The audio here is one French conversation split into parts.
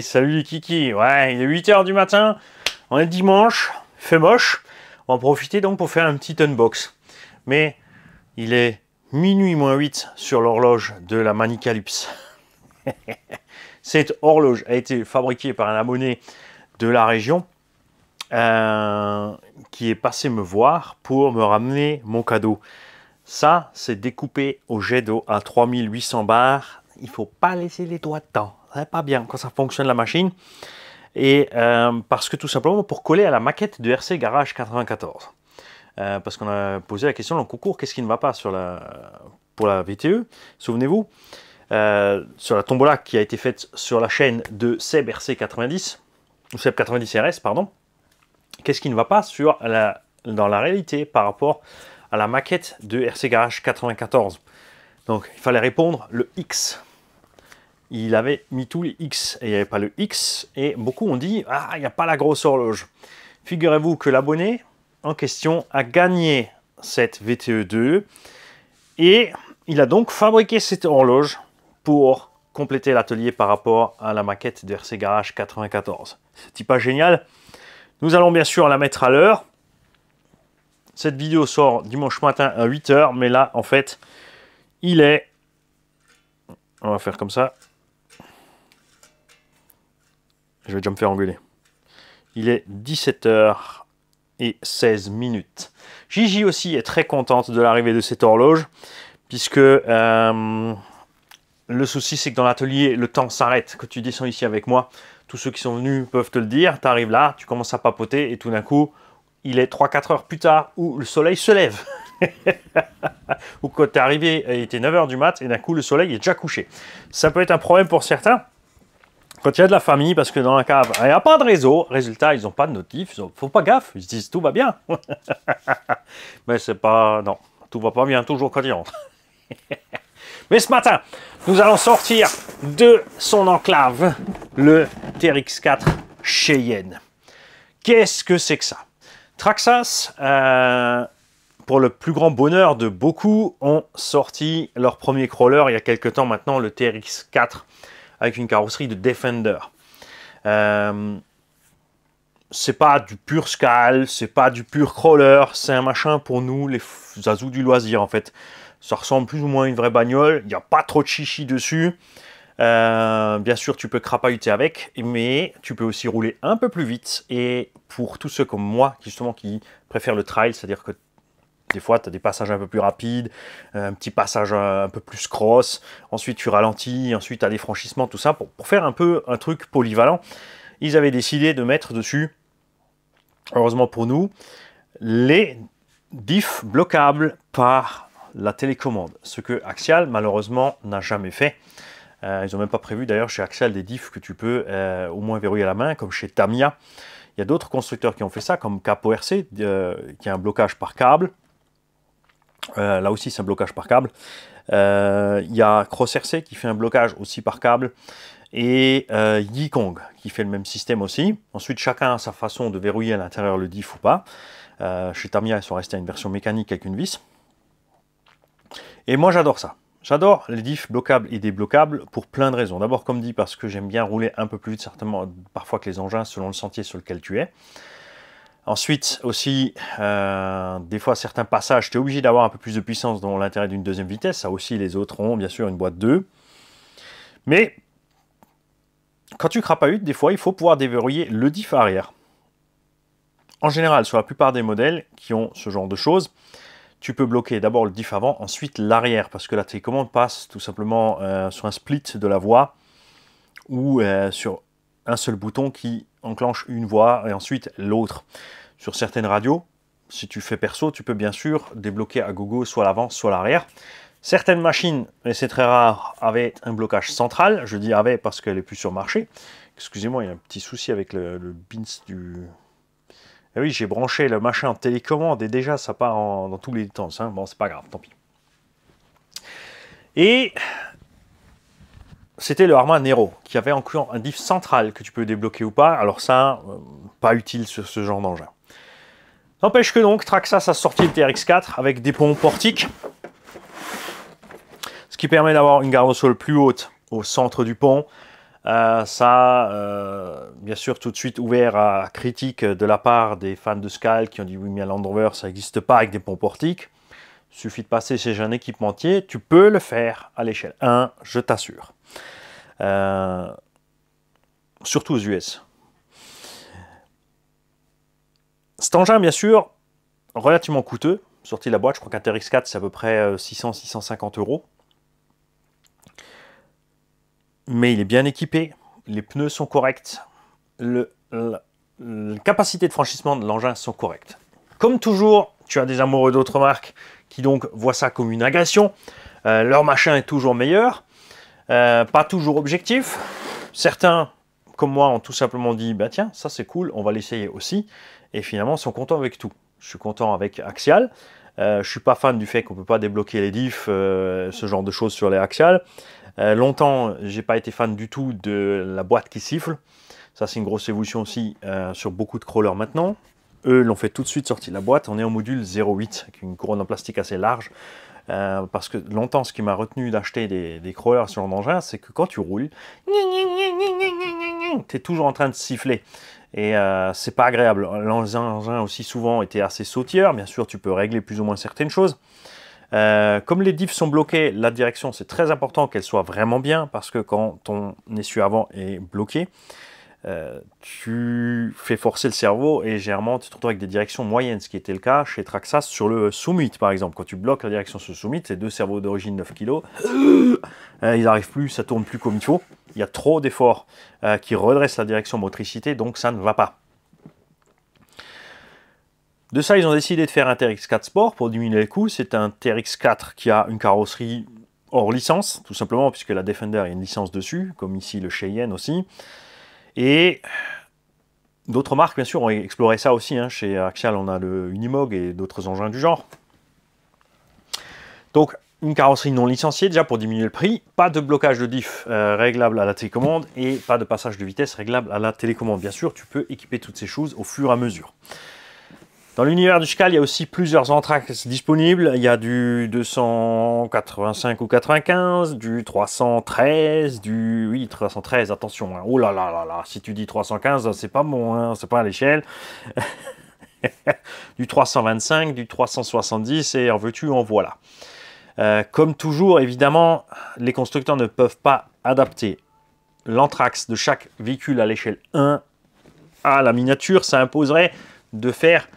Salut les kiki. Ouais, il est 8h du matin. On est dimanche. Fait moche. On va en profiter donc pour faire un petit unbox. Mais il est minuit moins 8 sur l'horloge de la Manicalypse. Cette horloge a été fabriquée par un abonné de la région euh, qui est passé me voir pour me ramener mon cadeau. Ça, c'est découpé au jet d'eau à 3800 bars. Il faut pas laisser les doigts dedans. Pas bien quand ça fonctionne la machine. Et euh, parce que tout simplement pour coller à la maquette de RC Garage 94. Euh, parce qu'on a posé la question dans le concours, qu'est-ce qui ne va pas sur la, pour la VTE Souvenez-vous, sur la tombola qui a été faite sur la chaîne de Seb RC 90, ou Seb 90 RS, pardon. Qu'est-ce qui ne va pas sur la, dans la réalité par rapport à la maquette de RC Garage 94 Donc il fallait répondre le X. Il avait mis tous les X et il n'y avait pas le X. Et beaucoup ont dit Ah, il n'y a pas la grosse horloge. Figurez-vous que l'abonné en question a gagné cette VTE2 et il a donc fabriqué cette horloge pour compléter l'atelier par rapport à la maquette de RC Garage 94. C'est pas génial nous allons bien sûr la mettre à l'heure. Cette vidéo sort dimanche matin à 8h, mais là, en fait, il est... On va faire comme ça. Je vais déjà me faire engueuler. Il est 17h et 16 minutes. Gigi aussi est très contente de l'arrivée de cette horloge, puisque euh, le souci c'est que dans l'atelier, le temps s'arrête. Quand tu descends ici avec moi, tous ceux qui sont venus peuvent te le dire, tu arrives là, tu commences à papoter et tout d'un coup, il est 3-4 heures plus tard où le soleil se lève. ou quand tu es arrivé, il était 9 heures du mat et d'un coup le soleil est déjà couché. Ça peut être un problème pour certains quand il y a de la famille parce que dans la cave, il n'y a pas de réseau. Résultat, ils n'ont pas de notif, il faut pas gaffe, ils se disent tout va bien. Mais c'est pas. Non, tout va pas bien toujours quand ils rentrent. Mais ce matin, nous allons sortir de son enclave le TRX4 Cheyenne. Qu'est-ce que c'est que ça? Traxas, euh, pour le plus grand bonheur de beaucoup, ont sorti leur premier crawler il y a quelques temps maintenant, le TRX4, avec une carrosserie de Defender. Euh, c'est pas du pur scal, c'est pas du pur crawler, c'est un machin pour nous, les azous du loisir en fait. Ça ressemble plus ou moins à une vraie bagnole. Il n'y a pas trop de chichi dessus. Euh, bien sûr, tu peux crapahuter avec, mais tu peux aussi rouler un peu plus vite. Et pour tous ceux comme moi, justement, qui préfèrent le trail, c'est-à-dire que des fois, tu as des passages un peu plus rapides, un petit passage un peu plus cross, ensuite tu ralentis, ensuite tu as des franchissements, tout ça, pour, faire un peu un truc polyvalent. Ils avaient décidé de mettre dessus, heureusement pour nous, les diffs bloquables par la télécommande, ce que Axial malheureusement n'a jamais fait. Euh, ils n'ont même pas prévu d'ailleurs chez Axial des diffs que tu peux euh, au moins verrouiller à la main, comme chez Tamiya. Il y a d'autres constructeurs qui ont fait ça, comme Capo RC, euh, qui a un blocage par câble. Là aussi, c'est un blocage par câble. il y a Cross RC qui fait un blocage aussi par câble. Et Yikong qui fait le même système aussi. Ensuite, chacun a sa façon de verrouiller à l'intérieur le diff ou pas. chez Tamiya, ils sont restés à une version mécanique avec une vis. Et moi, j'adore ça. J'adore les diffs bloquables et débloquables pour plein de raisons. D'abord, comme dit, parce que j'aime bien rouler un peu plus vite, certainement, parfois que les engins, selon le sentier sur lequel tu es. Ensuite, aussi, euh, des fois, certains passages, tu es obligé d'avoir un peu plus de puissance dans l'intérêt d'une deuxième vitesse. Ça aussi, les autres ont, bien sûr, une boîte 2. Mais, quand tu crapahutes, des fois, il faut pouvoir déverrouiller le diff arrière. En général, sur la plupart des modèles qui ont ce genre de choses, tu peux bloquer d'abord le diff avant, ensuite l'arrière, parce que la télécommande passe tout simplement euh, sur un split de la voie ou euh, sur un seul bouton qui enclenche une voie et ensuite l'autre. Sur certaines radios, si tu fais perso, tu peux bien sûr débloquer à gogo soit l'avant, soit l'arrière. Certaines machines, et c'est très rare, avaient un blocage central. Je dis avait parce qu'elle est plus sur marché. Excusez-moi, il y a un petit souci avec le, le du, eh oui, j'ai branché le machin en télécommande et déjà ça part dans tous les temps. Hein. Bon, c'est pas grave, tant pis. Et c'était le Arma Nero qui avait encore un diff central que tu peux débloquer ou pas. Alors ça, euh, pas utile sur ce genre d'engin. N'empêche que donc, Traxas a sorti le TRX4 avec des ponts portiques. Ce qui permet d'avoir une garde au sol plus haute au centre du pont, Euh, ça, euh, bien sûr, tout de suite ouvert à critique de la part des fans de Scal qui ont dit oui, mais à Land Rover, ça n'existe pas avec des ponts portiques. Il suffit de passer chez un équipementier, tu peux le faire à l'échelle 1, je t'assure. Euh, surtout aux US. Cet engin, bien sûr, relativement coûteux. Sorti de la boîte, je crois qu'un TRX4, c'est à peu près 600-650 euros mais il est bien équipé, les pneus sont corrects, le, la, de franchissement de l'engin sont correctes. Comme toujours, tu as des amoureux d'autres marques qui donc voient ça comme une agression. Euh, leur machin est toujours meilleur, euh, pas toujours objectif. Certains, comme moi, ont tout simplement dit bah tiens, ça c'est cool, on va l'essayer aussi. Et finalement, sont contents avec tout. Je suis content avec Axial. Euh, je suis pas fan du fait qu'on peut pas débloquer les diffs, euh, ce genre de choses sur les Axial. Euh, longtemps, j'ai pas été fan du tout de la boîte qui siffle. Ça, c'est une grosse évolution aussi euh, sur beaucoup de crawlers maintenant. Eux l'ont fait tout de suite sortir la boîte. On est au module 0.8 avec une couronne en plastique assez large. Euh, parce que longtemps, ce qui m'a retenu d'acheter des, crawlers sur l'engin, c'est que quand tu roules, tu es toujours en train de siffler. Et c'est pas agréable. L'engin aussi souvent était assez sautilleur. Bien sûr, tu peux régler plus ou moins certaines choses. Euh, comme les diffs sont bloqués, la direction, c'est très important qu'elle soit vraiment bien parce que quand ton essuie avant est bloqué, euh, tu fais forcer le cerveau et généralement tu te retrouves avec des directions moyennes, ce qui était le cas chez Traxas sur le Summit par exemple. Quand tu bloques la direction sur le Summit, c'est deux cerveaux d'origine 9 kg, euh, ils n'arrivent plus, ça tourne plus comme il faut. Il y a trop d'efforts qui redressent la direction motricité, donc ça ne va pas. De ça, ils ont décidé de faire un TRX4 Sport pour diminuer les coûts. C'est un TRX4 qui a une carrosserie hors licence, tout simplement, puisque la Defender a une licence dessus, comme ici le Cheyenne aussi. Et d'autres marques, bien sûr, ont exploré ça aussi. Hein. Chez Axial, on a le Unimog et d'autres engins du genre. Donc, une carrosserie non licenciée, déjà pour diminuer le prix. Pas de blocage de diff euh, réglable à la télécommande et pas de passage de vitesse réglable à la télécommande. Bien sûr, tu peux équiper toutes ces choses au fur et à mesure. Dans l'univers du Scal, il y a aussi plusieurs Anthrax disponibles. Il y a du 285 ou 95, du 313, du... Oui, 313, attention. Hein. Oh là là là là, si tu dis 315, c'est pas bon, hein, c'est pas à l'échelle. du 325, du 370, et en veux-tu, en voilà. Euh, comme toujours, évidemment, les constructeurs ne peuvent pas adapter l'anthrax de chaque véhicule à l'échelle 1 à la miniature. Ça imposerait de faire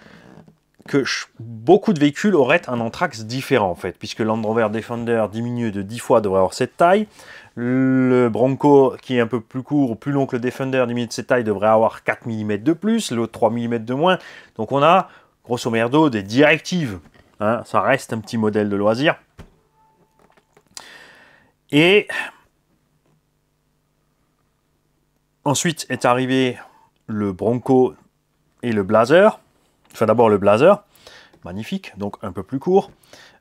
que beaucoup de véhicules auraient un anthrax différent en fait, puisque Land Rover Defender diminué de 10 fois devrait avoir cette taille. Le Bronco, qui est un peu plus court, plus long que le Defender, diminué de cette taille, devrait avoir 4 mm de plus, l'autre 3 mm de moins. Donc on a, grosso merdo, des directives. Hein. ça reste un petit modèle de loisir. Et ensuite est arrivé le Bronco et le Blazer. Enfin d'abord le blazer, magnifique, donc un peu plus court.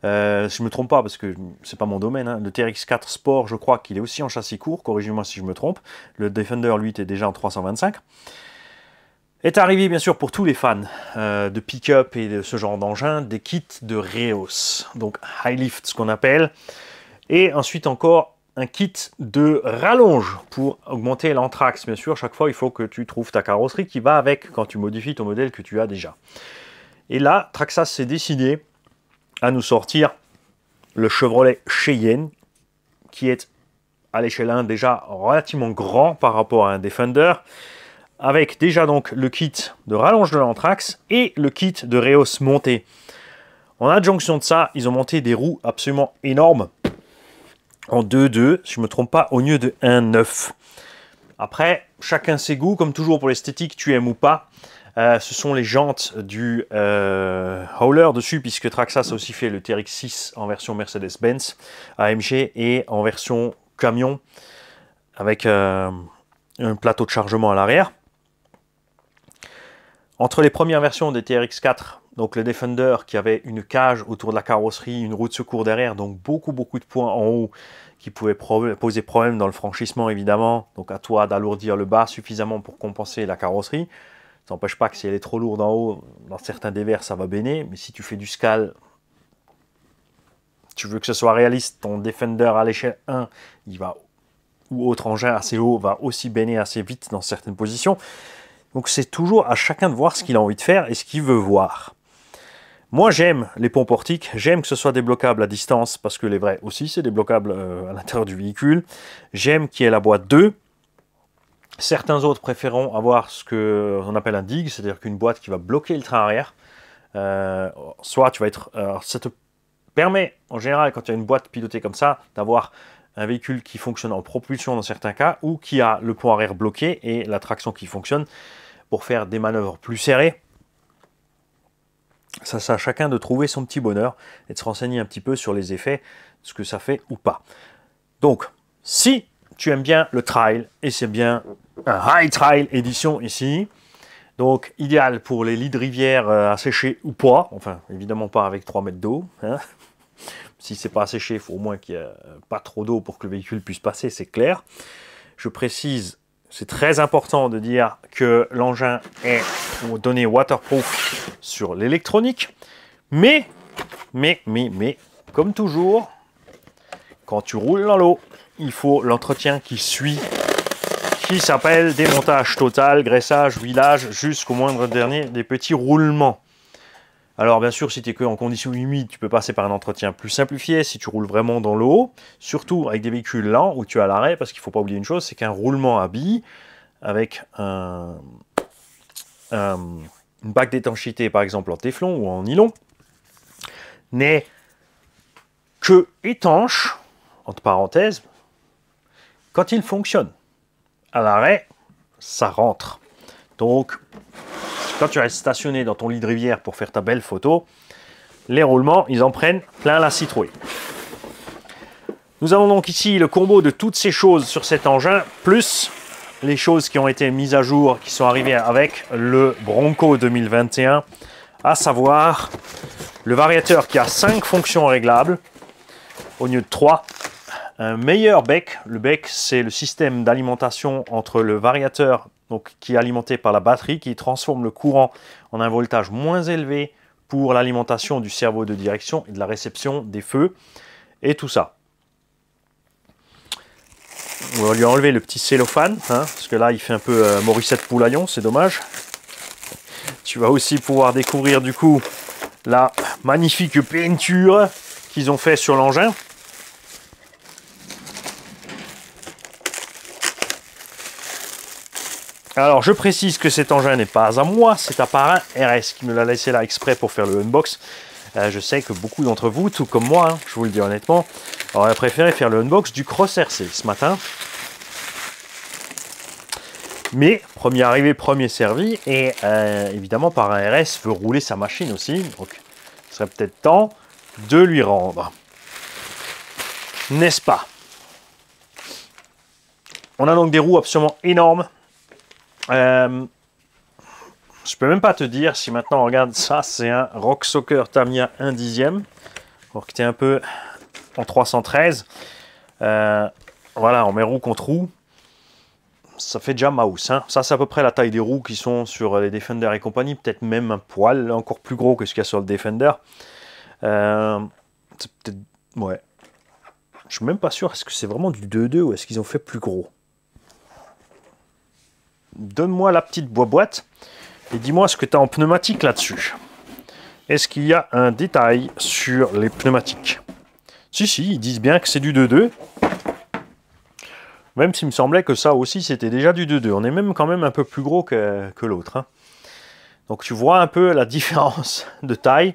Euh, si je me trompe pas, parce que c'est pas mon domaine, hein, le TRX4 Sport, je crois qu'il est aussi en châssis court, corrigez-moi si je me trompe. Le Defender, lui, était déjà en 325. Est arrivé, bien sûr, pour tous les fans euh, de pick-up et de ce genre d'engin, des kits de Reos, donc high lift, ce qu'on appelle. Et ensuite encore un kit de rallonge pour augmenter l'anthrax. Bien sûr, chaque fois, il faut que tu trouves ta carrosserie qui va avec quand tu modifies ton modèle que tu as déjà. Et là, Traxas s'est décidé à nous sortir le Chevrolet Cheyenne, qui est à l'échelle 1 déjà relativement grand par rapport à un Defender, avec déjà donc le kit de rallonge de l'anthrax et le kit de Reos monté. En adjonction de ça, ils ont monté des roues absolument énormes, en 2-2, si je ne me trompe pas, au lieu de 1-9. Après, chacun ses goûts, comme toujours pour l'esthétique, tu aimes ou pas. Euh, ce sont les jantes du euh, Howler dessus, puisque Traxxas a aussi fait le TRX6 en version Mercedes-Benz AMG et en version camion avec euh, un plateau de chargement à l'arrière. Entre les premières versions des TRX4 donc le Defender qui avait une cage autour de la carrosserie, une roue de secours derrière, donc beaucoup beaucoup de points en haut qui pouvaient poser problème dans le franchissement évidemment. Donc à toi d'alourdir le bas suffisamment pour compenser la carrosserie. Ça n'empêche pas que si elle est trop lourde en haut, dans certains dévers ça va béner, mais si tu fais du scal, tu veux que ce soit réaliste, ton Defender à l'échelle 1, il va ou autre engin assez haut va aussi baigner assez vite dans certaines positions. Donc c'est toujours à chacun de voir ce qu'il a envie de faire et ce qu'il veut voir. Moi j'aime les ponts portiques, j'aime que ce soit débloquable à distance parce que les vrais aussi c'est débloquable euh, à l'intérieur du véhicule. J'aime qu'il y ait la boîte 2. Certains autres préféreront avoir ce qu'on appelle un dig, c'est-à-dire qu'une boîte qui va bloquer le train arrière. Euh, soit tu vas être... ça te permet en général quand tu as une boîte pilotée comme ça d'avoir un véhicule qui fonctionne en propulsion dans certains cas ou qui a le pont arrière bloqué et la traction qui fonctionne pour faire des manœuvres plus serrées. Ça, ça à chacun de trouver son petit bonheur et de se renseigner un petit peu sur les effets, ce que ça fait ou pas. Donc, si tu aimes bien le trail, et c'est bien un high trail édition ici, donc idéal pour les lits de rivière euh, à sécher ou pas, enfin évidemment pas avec 3 mètres d'eau, hein. Si c'est pas asséché, il faut au moins qu'il n'y ait pas trop d'eau pour que le véhicule puisse passer, c'est clair. Je précise, c'est très important de dire l'engin est donné waterproof sur l'électronique. Mais, mais, mais, mais, comme toujours, quand tu roules dans l'eau, il faut l'entretien qui suit, qui s'appelle démontage total, graissage, huilage, jusqu'au moindre dernier des petits roulements. Alors bien sûr, si tu es que en conditions humides, tu peux passer par un entretien plus simplifié si tu roules vraiment dans l'eau, surtout avec des véhicules lents où tu à l'arrêt, parce qu'il faut pas oublier une chose, c'est qu'un roulement à billes avec un, une bague d'étanchéité par exemple en téflon ou en nylon n'est que étanche, entre parenthèses, quand il fonctionne. À l'arrêt, ça rentre. Donc, quand tu restes stationné dans ton lit de rivière pour faire ta belle photo, les roulements, ils en prennent plein la citrouille. Nous avons donc ici le combo de toutes ces choses sur cet engin, plus les choses qui ont été mises à jour, qui sont arrivées avec le Bronco 2021, à savoir le variateur qui a 5 fonctions réglables au lieu de 3, un meilleur bec. Le bec, c'est le système d'alimentation entre le variateur qui est alimenté par la batterie, qui transforme le courant en un voltage moins élevé pour l'alimentation du cerveau de direction et de la réception des feux, et tout ça. On va lui enlever le petit cellophane, hein, parce que là il fait un peu euh, Morissette Poulaillon, c'est dommage. Tu vas aussi pouvoir découvrir du coup la magnifique peinture qu'ils ont fait sur l'engin. Alors, je précise que cet engin n'est pas à moi, c'est à part un RS qui me l'a laissé là exprès pour faire le unbox. Euh, je sais que beaucoup d'entre vous, tout comme moi, hein, je vous le dis honnêtement, auraient préféré faire le unbox du Cross RC ce matin. Mais, premier arrivé, premier servi, et euh, évidemment par un RS veut rouler sa machine aussi, donc il serait peut-être temps de lui rendre. N'est-ce pas? On a donc des roues absolument énormes, euh, je peux même pas te dire si maintenant on regarde ça, c'est un Rock Soccer Tamiya 1 dixième. Que tu es un peu en 313. Euh, voilà, on met roue contre roue. Ça fait déjà mouse. Hein. Ça, c'est à peu près la taille des roues qui sont sur les Defender et compagnie. Peut-être même un poil encore plus gros que ce qu'il y a sur le Defender. Euh, c'est. Ouais. Je suis même pas sûr. Est-ce que c'est vraiment du 2-2 ou est-ce qu'ils ont fait plus gros? Donne-moi la petite boîte et dis-moi ce que tu as en pneumatique là-dessus. Est-ce qu'il y a un détail sur les pneumatiques? Si, si, ils disent bien que c'est du 2-2. Même s'il me semblait que ça aussi c'était déjà du 2-2. On est même quand même un peu plus gros que, l'autre. Hein. Donc tu vois un peu la différence de taille.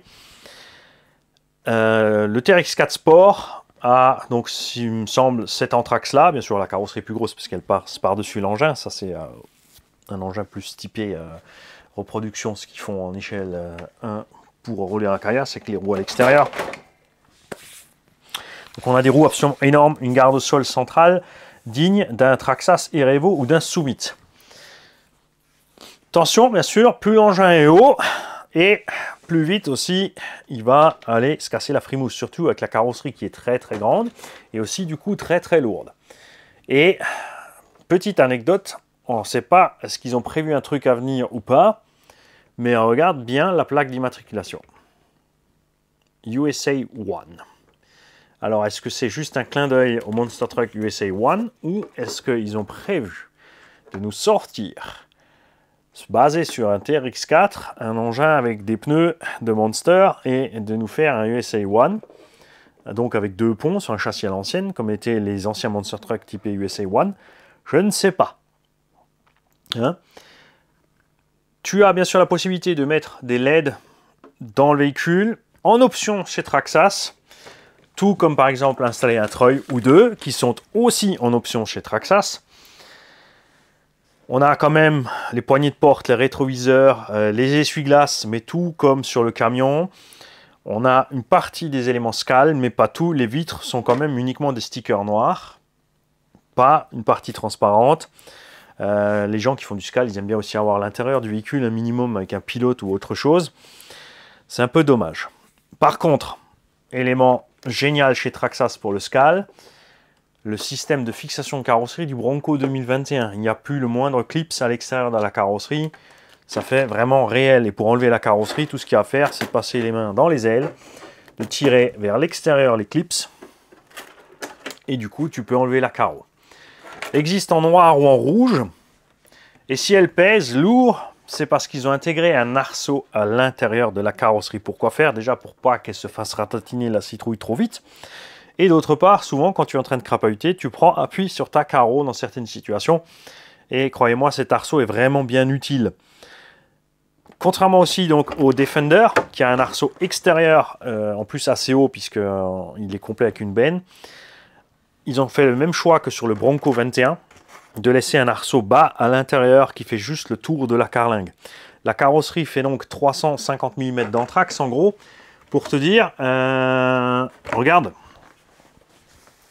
Euh, le TRX4 Sport a, donc, s'il me semble, cet anthrax là. Bien sûr, la carrosserie est plus grosse parce qu'elle passe par-dessus l'engin. Ça, c'est euh, un engin plus typé euh, reproduction, ce qu'ils font en échelle 1 euh, pour rouler un carrière, c'est que les roues à l'extérieur. Donc on a des roues absolument énormes, une garde-sol centrale digne d'un Traxas Erevo ou d'un Summit. Attention, bien sûr, plus l'engin est haut, et plus vite aussi, il va aller se casser la frimousse, surtout avec la carrosserie qui est très très grande, et aussi du coup très très lourde. Et petite anecdote, on ne sait pas est-ce qu'ils ont prévu un truc à venir ou pas, mais regarde bien la plaque d'immatriculation. USA 1. Alors, est-ce que c'est juste un clin d'œil au Monster Truck USA 1 ou est-ce qu'ils ont prévu de nous sortir, basé sur un TRX4, un engin avec des pneus de Monster et de nous faire un USA 1 donc avec deux ponts sur un châssis à l'ancienne, comme étaient les anciens Monster Truck typés USA 1 Je ne sais pas. Hein tu as bien sûr la possibilité de mettre des LED dans le véhicule en option chez Traxas, tout comme par exemple installer un treuil ou deux qui sont aussi en option chez Traxas. On a quand même les poignées de porte, les rétroviseurs, euh, les essuie-glaces, mais tout comme sur le camion. On a une partie des éléments SCAL, mais pas tout. Les vitres sont quand même uniquement des stickers noirs, pas une partie transparente. Euh, les gens qui font du SCAL, ils aiment bien aussi avoir l'intérieur du véhicule un minimum avec un pilote ou autre chose. C'est un peu dommage. Par contre, élément génial chez Traxas pour le SCAL, le système de fixation de carrosserie du Bronco 2021. Il n'y a plus le moindre clips à l'extérieur de la carrosserie. Ça fait vraiment réel. Et pour enlever la carrosserie, tout ce qu'il y a à faire, c'est passer les mains dans les ailes, de tirer vers l'extérieur les clips. Et du coup, tu peux enlever la carreau existe en noir ou en rouge. Et si elle pèse lourd, c'est parce qu'ils ont intégré un arceau à l'intérieur de la carrosserie. Pourquoi faire? Déjà pour pas qu'elle se fasse ratatiner la citrouille trop vite. Et d'autre part, souvent quand tu es en train de crapahuter, tu prends appui sur ta carreau dans certaines situations. Et croyez-moi, cet arceau est vraiment bien utile. Contrairement aussi donc au Defender, qui a un arceau extérieur, euh, en plus assez haut, puisqu'il euh, est complet avec une benne, ils ont fait le même choix que sur le Bronco 21, de laisser un arceau bas à l'intérieur qui fait juste le tour de la carlingue. La carrosserie fait donc 350 mm d'anthrax en gros. Pour te dire, euh, regarde,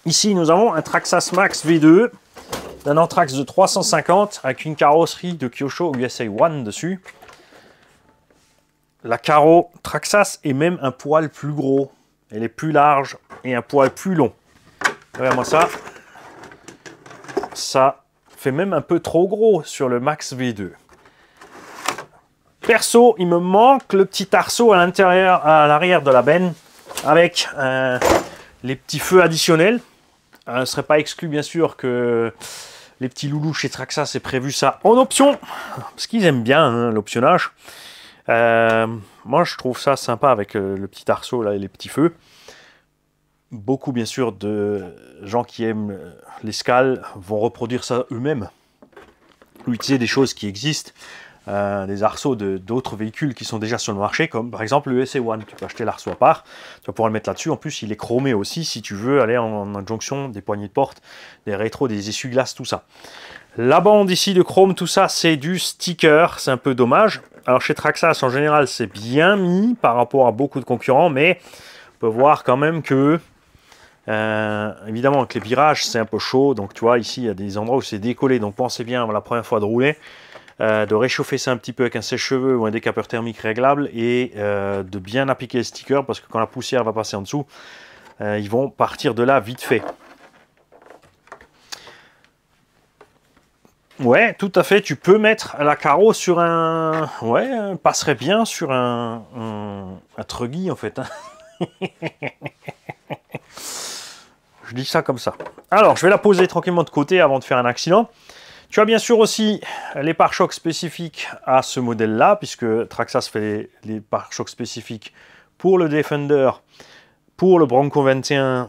ici nous avons un Traxas Max V2 d'un anthrax de 350 avec une carrosserie de Kyosho USA One dessus. La carreau Traxas est même un poil plus gros. Elle est plus large et un poil plus long. Regarde-moi ça. Ça fait même un peu trop gros sur le Max V2. Perso, il me manque le petit arceau à l'intérieur, à l'arrière de la benne, avec euh, les petits feux additionnels. Euh, ce ne serait pas exclu, bien sûr, que les petits loulous chez Traxa, c'est prévu ça en option, parce qu'ils aiment bien hein, l'optionnage. Euh, moi, je trouve ça sympa avec le petit arceau là, et les petits feux beaucoup bien sûr de gens qui aiment l'escale vont reproduire ça eux-mêmes utiliser des choses qui existent, euh, des arceaux d'autres véhicules qui sont déjà sur le marché, comme par exemple le SA1. Tu peux acheter l'arceau à part, tu vas pouvoir le mettre là-dessus. En plus, il est chromé aussi si tu veux aller en, injonction des poignées de porte, des rétros, des essuie-glaces, tout ça. La bande ici de chrome, tout ça, c'est du sticker, c'est un peu dommage. Alors chez Traxas, en général, c'est bien mis par rapport à beaucoup de concurrents, mais on peut voir quand même que euh, évidemment, avec les virages, c'est un peu chaud. Donc, tu vois, ici, il y a des endroits où c'est décollé. Donc, pensez bien, la première fois de rouler, euh, de réchauffer ça un petit peu avec un sèche-cheveux ou un décapeur thermique réglable et euh, de bien appliquer les stickers parce que quand la poussière va passer en dessous, ils vont partir de là vite fait. Ouais, tout à fait. Tu peux mettre la carreau sur un... Ouais, passerait bien sur un, un, truggy, en fait. Hein. Je dis ça comme ça. Alors, je vais la poser tranquillement de côté avant de faire un accident. Tu as bien sûr aussi les pare-chocs spécifiques à ce modèle-là, puisque Traxas fait les, pare-chocs spécifiques pour le Defender, pour le Bronco 21,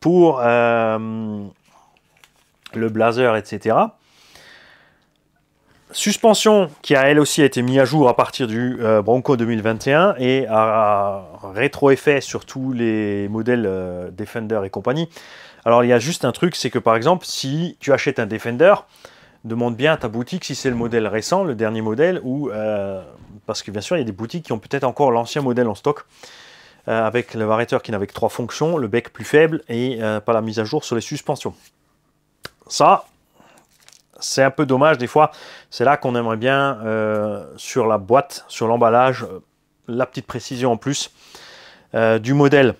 pour euh, le Blazer, etc. Suspension qui a elle aussi été mise à jour à partir du euh, Bronco 2021 et a rétro-effet sur tous les modèles euh, Defender et compagnie. Alors il y a juste un truc, c'est que par exemple, si tu achètes un Defender, demande bien à ta boutique si c'est le modèle récent, le dernier modèle, ou euh, parce que bien sûr il y a des boutiques qui ont peut-être encore l'ancien modèle en stock, avec le variateur qui n'avait que trois fonctions, le bec plus faible et pas la mise à jour sur les suspensions. C'est un peu dommage des fois. C'est là qu'on aimerait bien euh, sur la boîte, sur l'emballage, euh, la petite précision en plus euh, du modèle.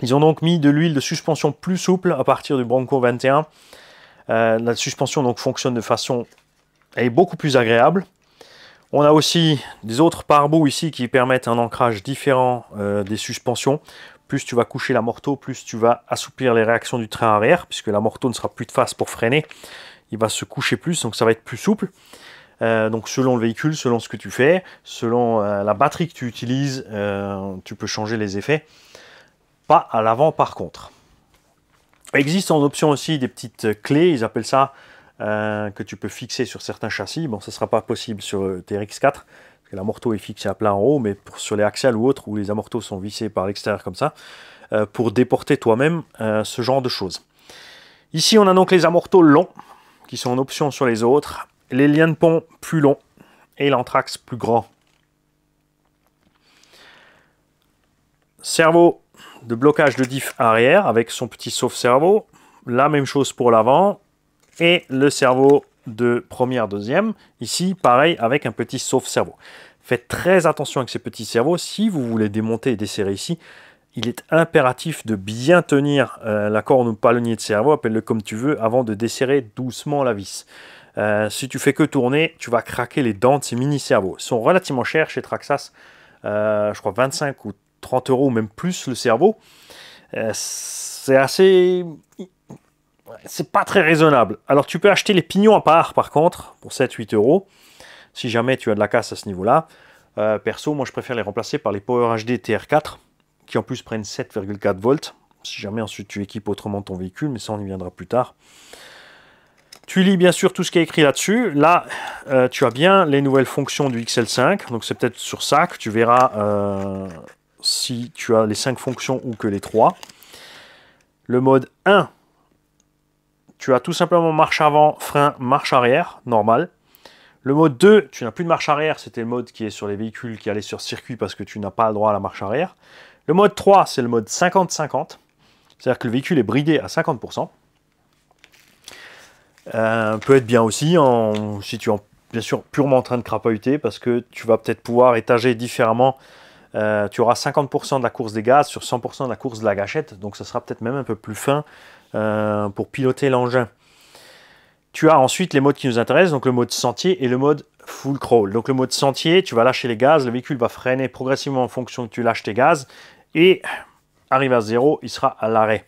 Ils ont donc mis de l'huile de suspension plus souple à partir du Bronco 21. la suspension donc fonctionne de façon est beaucoup plus agréable. On a aussi des autres pare-bouts ici qui permettent un ancrage différent des suspensions plus tu vas coucher la morteau, plus tu vas assouplir les réactions du train arrière, puisque la morteau ne sera plus de face pour freiner. Il va se coucher plus, donc ça va être plus souple. Euh, donc selon le véhicule, selon ce que tu fais, selon euh, la batterie que tu utilises, euh, tu peux changer les effets. Pas à l'avant par contre. Il existe en option aussi des petites clés, ils appellent ça, que tu peux fixer sur certains châssis. Bon, ça ne sera pas possible sur TRX4, parce que la morteau est fixée à plat en haut, mais sur les axiales ou autres, où les amortos sont vissés par l'extérieur comme ça, pour déporter toi-même ce genre de choses. Ici, on a donc les amortos longs, qui sont en option sur les autres, les liens de pont plus longs et l'anthrax plus grand. Cerveau de blocage de diff arrière avec son petit sauve-cerveau. La même chose pour l'avant. Et le cerveau de première, deuxième. Ici, pareil, avec un petit sauve-cerveau. Faites très attention avec ces petits cerveaux. Si vous voulez démonter et desserrer ici, il est impératif de bien tenir euh, la corde ou palonnier de cerveau, appelle-le comme tu veux, avant de desserrer doucement la vis. Euh, si tu fais que tourner, tu vas craquer les dents de ces mini-cerveaux. Ils sont relativement chers chez Traxas, euh, je crois 25 ou 30 euros, ou même plus le cerveau. c'est assez... C'est pas très raisonnable. Alors tu peux acheter les pignons à part, par contre, pour 7-8 euros, si jamais tu as de la casse à ce niveau-là. perso, moi je préfère les remplacer par les Power HD TR4 qui en plus prennent 7,4 volts. Si jamais ensuite tu équipes autrement ton véhicule, mais ça on y viendra plus tard. Tu lis bien sûr tout ce qui est écrit là-dessus. Là, euh, tu as bien les nouvelles fonctions du XL5. Donc c'est peut-être sur ça que tu verras euh, si tu as les 5 fonctions ou que les 3. Le mode 1, tu as tout simplement marche avant, frein, marche arrière, normal. Le mode 2, tu n'as plus de marche arrière, c'était le mode qui est sur les véhicules qui allaient sur circuit parce que tu n'as pas le droit à la marche arrière. Le mode 3, c'est le mode 50-50. C'est-à-dire que le véhicule est bridé à 50%. Euh, peut être bien aussi en, si tu es bien sûr purement en train de crapahuter parce que tu vas peut-être pouvoir étager différemment. Euh, tu auras 50% de la course des gaz sur 100% de la course de la gâchette. Donc ça sera peut-être même un peu plus fin euh, pour piloter l'engin. Tu as ensuite les modes qui nous intéressent, donc le mode sentier et le mode full crawl. Donc le mode sentier, tu vas lâcher les gaz, le véhicule va freiner progressivement en fonction que tu lâches tes gaz et arrive à zéro, il sera à l'arrêt.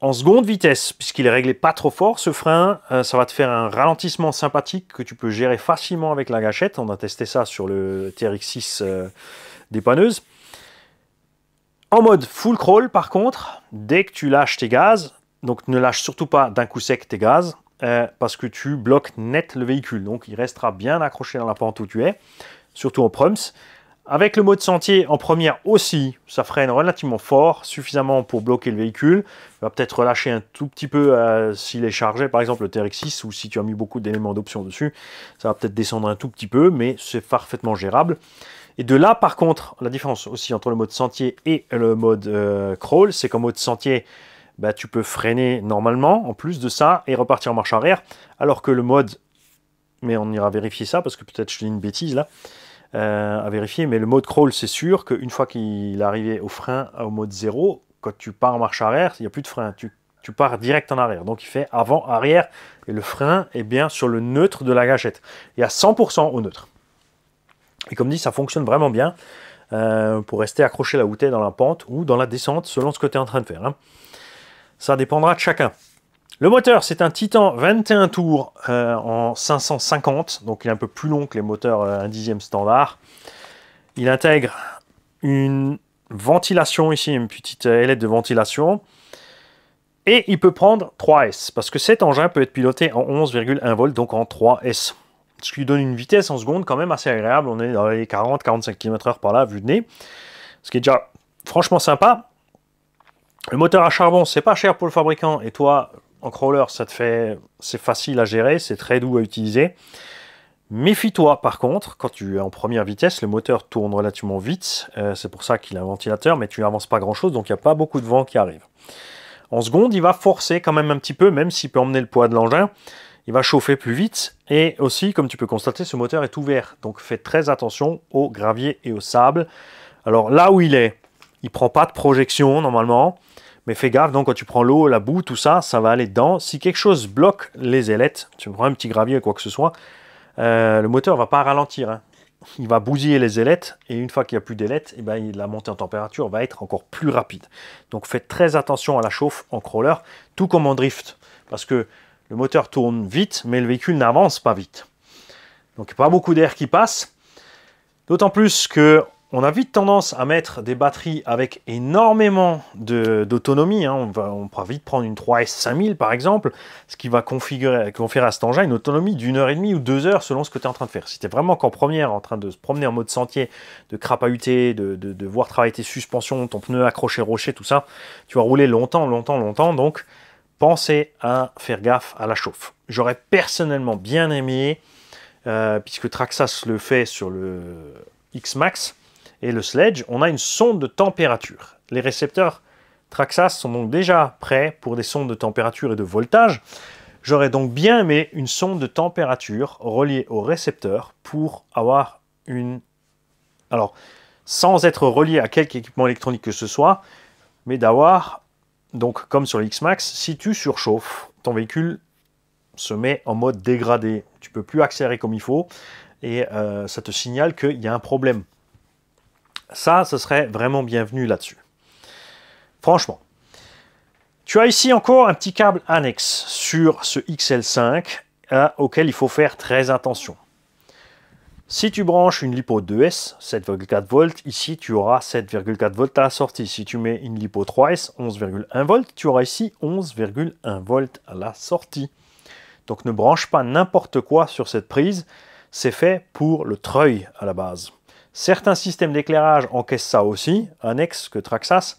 En seconde vitesse, puisqu'il est réglé pas trop fort, ce frein, euh, ça va te faire un ralentissement sympathique que tu peux gérer facilement avec la gâchette. On a testé ça sur le TRX6 euh, dépanneuse. En mode full crawl, par contre, dès que tu lâches tes gaz, donc ne lâche surtout pas d'un coup sec tes gaz, euh, parce que tu bloques net le véhicule. Donc il restera bien accroché dans la pente où tu es, surtout en prums. Avec le mode sentier en première aussi, ça freine relativement fort, suffisamment pour bloquer le véhicule. Il va peut-être relâcher un tout petit peu euh, s'il est chargé, par exemple le TRX6, ou si tu as mis beaucoup d'éléments d'option dessus, ça va peut-être descendre un tout petit peu, mais c'est parfaitement gérable. Et de là, par contre, la différence aussi entre le mode sentier et le mode euh, crawl, c'est qu'en mode sentier, bah, tu peux freiner normalement, en plus de ça, et repartir en marche arrière, alors que le mode, mais on ira vérifier ça, parce que peut-être je dis une bêtise là, euh, à vérifier, mais le mode crawl, c'est sûr qu'une fois qu'il est arrivé au frein, au mode 0, quand tu pars en marche arrière, il n'y a plus de frein, tu, pars direct en arrière. Donc il fait avant, arrière, et le frein est bien sur le neutre de la gâchette. Et à 100% au neutre. Et comme dit, ça fonctionne vraiment bien euh, pour rester accroché là où tu es dans la pente ou dans la descente, selon ce que tu es en train de faire. Hein. Ça dépendra de chacun. Le moteur, c'est un Titan 21 tours euh, en 550, donc il est un peu plus long que les moteurs 1 euh, dixième standard. Il intègre une ventilation ici, une petite euh, ailette de ventilation. Et il peut prendre 3S, parce que cet engin peut être piloté en 11,1 volts, donc en 3S. Ce qui lui donne une vitesse en seconde quand même assez agréable. On est dans les 40-45 km/h par là, vu de nez. Ce qui est déjà franchement sympa. Le moteur à charbon, c'est pas cher pour le fabricant. Et toi, en crawler, ça te fait, c'est facile à gérer, c'est très doux à utiliser. Méfie-toi par contre, quand tu es en première vitesse, le moteur tourne relativement vite. Euh, c'est pour ça qu'il a un ventilateur, mais tu n'avances pas grand-chose, donc il n'y a pas beaucoup de vent qui arrive. En seconde, il va forcer quand même un petit peu, même s'il peut emmener le poids de l'engin. Il va chauffer plus vite. Et aussi, comme tu peux constater, ce moteur est ouvert. Donc faites très attention au gravier et au sable. Alors là où il est, il prend pas de projection normalement. Mais fais gaffe, donc quand tu prends l'eau, la boue, tout ça, ça va aller dedans. Si quelque chose bloque les ailettes, tu prends un petit gravier ou quoi que ce soit, euh, le moteur va pas ralentir. Hein. il va bousiller les ailettes et une fois qu'il n'y a plus d'ailettes, eh ben, la montée en température va être encore plus rapide. Donc faites très attention à la chauffe en crawler, tout comme en drift, parce que le moteur tourne vite, mais le véhicule n'avance pas vite. Donc il n'y a pas beaucoup d'air qui passe, d'autant plus que on a vite tendance à mettre des batteries avec énormément d'autonomie. Hein. On, va, on pourra vite prendre une 3S 5000 par exemple, ce qui va configurer, conférer à cet engin une autonomie d'une heure et demie ou deux heures selon ce que tu es en train de faire. Si tu es vraiment qu'en première, en train de se promener en mode sentier, de crapahuter, de voir travailler tes suspensions, ton pneu accroché rocher, tout ça, tu vas rouler longtemps, longtemps, longtemps. Donc pensez à faire gaffe à la chauffe. J'aurais personnellement bien aimé, euh, puisque Traxas le fait sur le X-Max, et le sledge, on a une sonde de température. Les récepteurs Traxas sont donc déjà prêts pour des sondes de température et de voltage. J'aurais donc bien aimé une sonde de température reliée au récepteur pour avoir une... Alors, sans être relié à quelque équipement électronique que ce soit, mais d'avoir, donc comme sur l'X-Max, si tu surchauffes, ton véhicule se met en mode dégradé. Tu peux plus accélérer comme il faut et euh, ça te signale qu'il y a un problème. Ça, ce serait vraiment bienvenu là-dessus. Franchement. Tu as ici encore un petit câble annexe sur ce XL5 hein, auquel il faut faire très attention. Si tu branches une LiPo 2S, 7,4 volts, ici tu auras 7,4 volts à la sortie. Si tu mets une LiPo 3S, 11,1 volts, tu auras ici 11,1 volts à la sortie. Donc ne branche pas n'importe quoi sur cette prise, c'est fait pour le treuil à la base. Certains systèmes d'éclairage encaissent ça aussi, annexe que Traxas,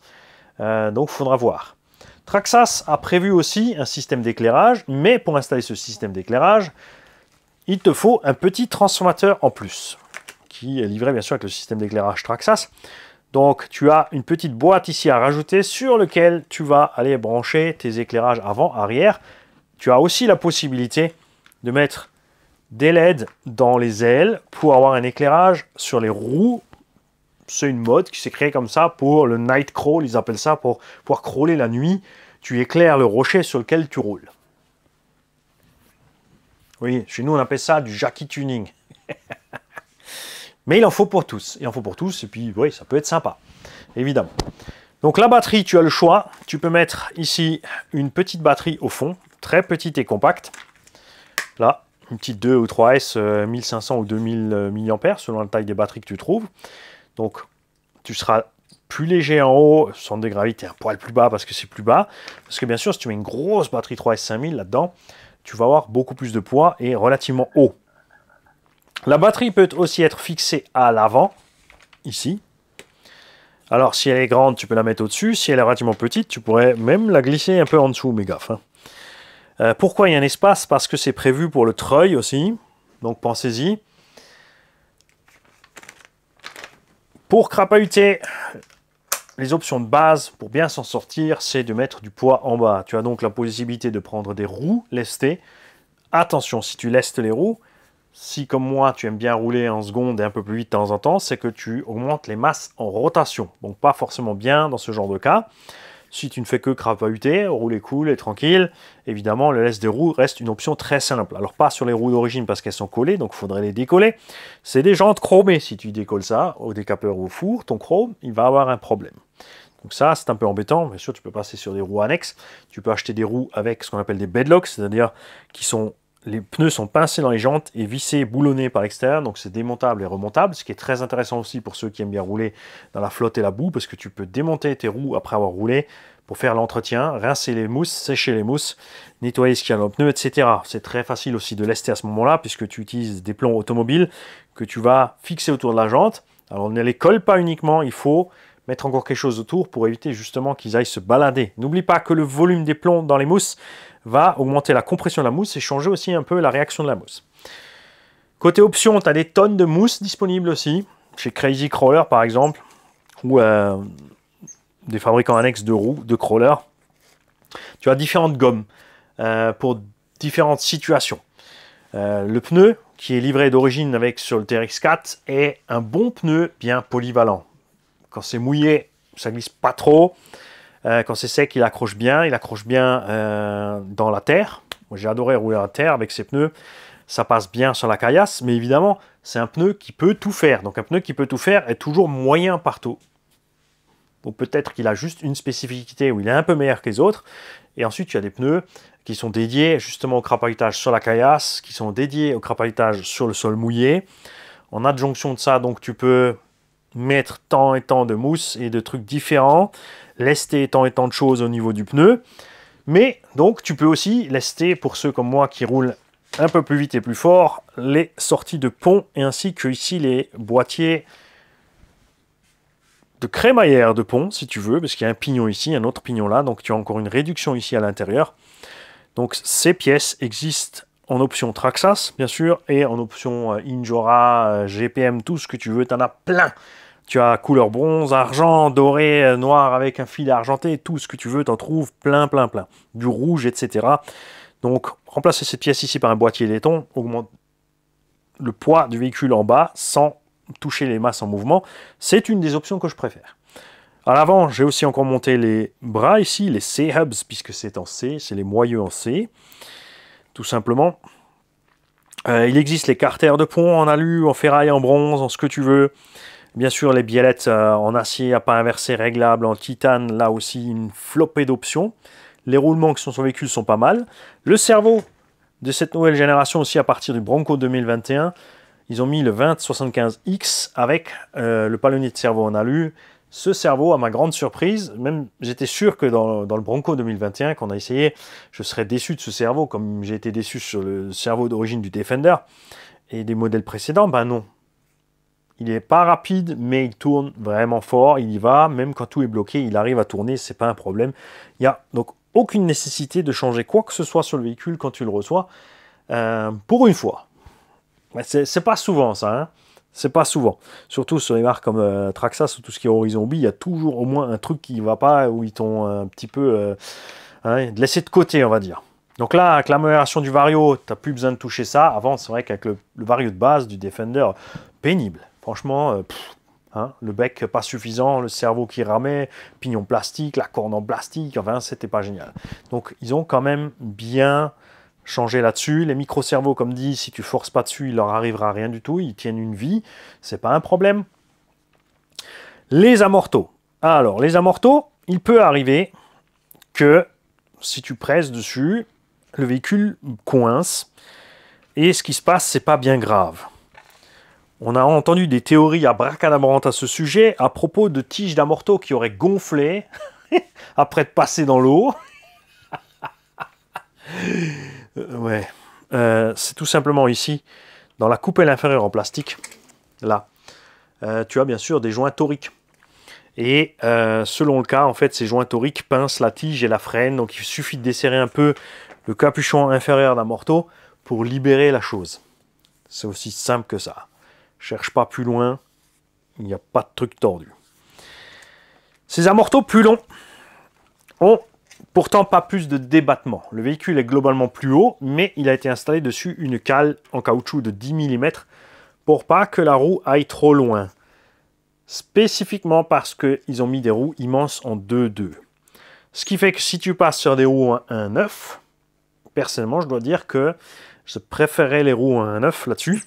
euh, donc faudra voir. Traxas a prévu aussi un système d'éclairage, mais pour installer ce système d'éclairage, il te faut un petit transformateur en plus, qui est livré bien sûr avec le système d'éclairage Traxas. Donc tu as une petite boîte ici à rajouter sur lequel tu vas aller brancher tes éclairages avant, arrière. Tu as aussi la possibilité de mettre des LED dans les ailes pour avoir un éclairage sur les roues. C'est une mode qui s'est créée comme ça pour le night crawl, ils appellent ça, pour pouvoir crawler la nuit. Tu éclaires le rocher sur lequel tu roules. Oui, chez nous on appelle ça du Jackie Tuning. Mais il en faut pour tous. Il en faut pour tous, et puis oui, ça peut être sympa, évidemment. Donc la batterie, tu as le choix. Tu peux mettre ici une petite batterie au fond, très petite et compacte. Là, une petite 2 ou 3S 1500 euh, ou 2000 euh, mAh selon la taille des batteries que tu trouves. Donc tu seras plus léger en haut, centre de gravité un poil plus bas parce que c'est plus bas. Parce que bien sûr, si tu mets une grosse batterie 3S 5000 là-dedans, tu vas avoir beaucoup plus de poids et relativement haut. La batterie peut aussi être fixée à l'avant, ici. Alors si elle est grande, tu peux la mettre au-dessus. Si elle est relativement petite, tu pourrais même la glisser un peu en dessous, mais gaffe. Hein. Euh, pourquoi il y a un espace? Parce que c'est prévu pour le treuil aussi. Donc pensez-y. Pour crapahuter, les options de base pour bien s'en sortir, c'est de mettre du poids en bas. Tu as donc la possibilité de prendre des roues lestées. Attention, si tu lestes les roues, si comme moi tu aimes bien rouler en seconde et un peu plus vite de temps en temps, c'est que tu augmentes les masses en rotation. Donc pas forcément bien dans ce genre de cas. Si tu ne fais que crapahuter, rouler cool et tranquille, évidemment, le laisse des roues reste une option très simple. Alors, pas sur les roues d'origine parce qu'elles sont collées, donc il faudrait les décoller. C'est des jantes chromées. Si tu décolles ça au décapeur ou au four, ton chrome, il va avoir un problème. Donc ça, c'est un peu embêtant. Bien sûr, tu peux passer sur des roues annexes. Tu peux acheter des roues avec ce qu'on appelle des bedlocks, c'est-à-dire qui sont les pneus sont pincés dans les jantes et vissés, boulonnés par l'extérieur, donc c'est démontable et remontable, ce qui est très intéressant aussi pour ceux qui aiment bien rouler dans la flotte et la boue, parce que tu peux démonter tes roues après avoir roulé pour faire l'entretien, rincer les mousses, sécher les mousses, nettoyer ce qu'il y a dans le pneu, etc. C'est très facile aussi de lester à ce moment-là, puisque tu utilises des plombs automobiles que tu vas fixer autour de la jante. Alors ne les colle pas uniquement, il faut mettre encore quelque chose autour pour éviter justement qu'ils aillent se balader. N'oublie pas que le volume des plombs dans les mousses va augmenter la compression de la mousse et changer aussi un peu la réaction de la mousse. Côté option, tu as des tonnes de mousse disponibles aussi, chez Crazy Crawler par exemple, ou euh, des fabricants annexes de roues, de crawler. Tu as différentes gommes euh, pour différentes situations. Euh, le pneu, qui est livré d'origine avec sur le TRX4, est un bon pneu bien polyvalent. Quand c'est mouillé, ça glisse pas trop. Euh, quand c'est sec, il accroche bien. Il accroche bien euh, dans la terre. Moi, j'ai adoré rouler la terre avec ces pneus. ça passe bien sur la caillasse, mais évidemment, c'est un pneu qui peut tout faire. Donc un pneu qui peut tout faire est toujours moyen partout. Ou peut-être qu'il a juste une spécificité où il est un peu meilleur que les autres. Et ensuite, il y a des pneus qui sont dédiés justement au crapahutage sur la caillasse, qui sont dédiés au crapahutage sur le sol mouillé. En adjonction de ça, donc tu peux mettre tant et tant de mousse et de trucs différents, lester tant et tant de choses au niveau du pneu. Mais donc tu peux aussi lester pour ceux comme moi qui roulent un peu plus vite et plus fort les sorties de pont et ainsi que ici les boîtiers de crémaillère de pont si tu veux parce qu'il y a un pignon ici, un autre pignon là donc tu as encore une réduction ici à l'intérieur. Donc ces pièces existent en option Traxas bien sûr et en option euh, Injora, euh, GPM, tout ce que tu veux, tu en as plein. Tu as couleur bronze, argent, doré, euh, noir avec un fil argenté, tout ce que tu veux, tu en trouves plein, plein, plein. Du rouge, etc. Donc, remplacer cette pièce ici par un boîtier laiton augmente le poids du véhicule en bas sans toucher les masses en mouvement. C'est une des options que je préfère. À l'avant, j'ai aussi encore monté les bras ici, les C-hubs, puisque c'est en C, c'est les moyeux en C, tout simplement. Euh, il existe les carters de pont en alu, en ferraille, en bronze, en ce que tu veux. Bien sûr, les biellettes euh, en acier à pas inversé réglable, en titane, là aussi une flopée d'options. Les roulements qui sont sur le véhicule sont pas mal. Le cerveau de cette nouvelle génération aussi à partir du Bronco 2021, ils ont mis le 2075X avec euh, le palonnier de cerveau en alu. Ce cerveau, à ma grande surprise, même j'étais sûr que dans, dans, le Bronco 2021 qu'on a essayé, je serais déçu de ce cerveau, comme j'ai été déçu sur le cerveau d'origine du Defender et des modèles précédents. Ben non, il n'est pas rapide, mais il tourne vraiment fort. Il y va, même quand tout est bloqué, il arrive à tourner, c'est pas un problème. Il n'y a donc aucune nécessité de changer quoi que ce soit sur le véhicule quand tu le reçois. Euh, pour une fois. C'est pas souvent ça. Hein c'est pas souvent. Surtout sur les marques comme euh, Traxas ou tout ce qui est Horizon B, il y a toujours au moins un truc qui ne va pas, où ils t'ont un petit peu euh, hein, laissé de côté, on va dire. Donc là, avec l'amélioration du Vario, tu n'as plus besoin de toucher ça. Avant, c'est vrai qu'avec le, Vario de base du Defender, pénible. Franchement, euh, hein, le bec pas suffisant, le cerveau qui ramait, pignon plastique, la corne en plastique, enfin, c'était pas génial. Donc, ils ont quand même bien changé là-dessus. Les micro-cerveaux, comme dit, si tu forces pas dessus, il leur arrivera rien du tout. Ils tiennent une vie, c'est pas un problème. Les amortos. Alors, les amortos, il peut arriver que si tu presses dessus, le véhicule coince. Et ce qui se passe, c'est pas bien grave. On a entendu des théories abracadabrantes à ce sujet à propos de tiges d'amorto qui auraient gonflé après de passer dans l'eau. Euh, ouais. Euh, c'est tout simplement ici, dans la coupelle inférieure en plastique, là, euh, tu as bien sûr des joints toriques. Et selon le cas, en fait, ces joints toriques pincent la tige et la freine. Donc il suffit de desserrer un peu le capuchon inférieur d'un pour libérer la chose. C'est aussi simple que ça. Cherche pas plus loin, il n'y a pas de truc tordu. Ces amortos plus longs ont pourtant pas plus de débattement. Le véhicule est globalement plus haut, mais il a été installé dessus une cale en caoutchouc de 10 mm pour pas que la roue aille trop loin. Spécifiquement parce qu'ils ont mis des roues immenses en 2-2. Ce qui fait que si tu passes sur des roues en 1-9, personnellement, je dois dire que je préférais les roues en 1-9 là-dessus.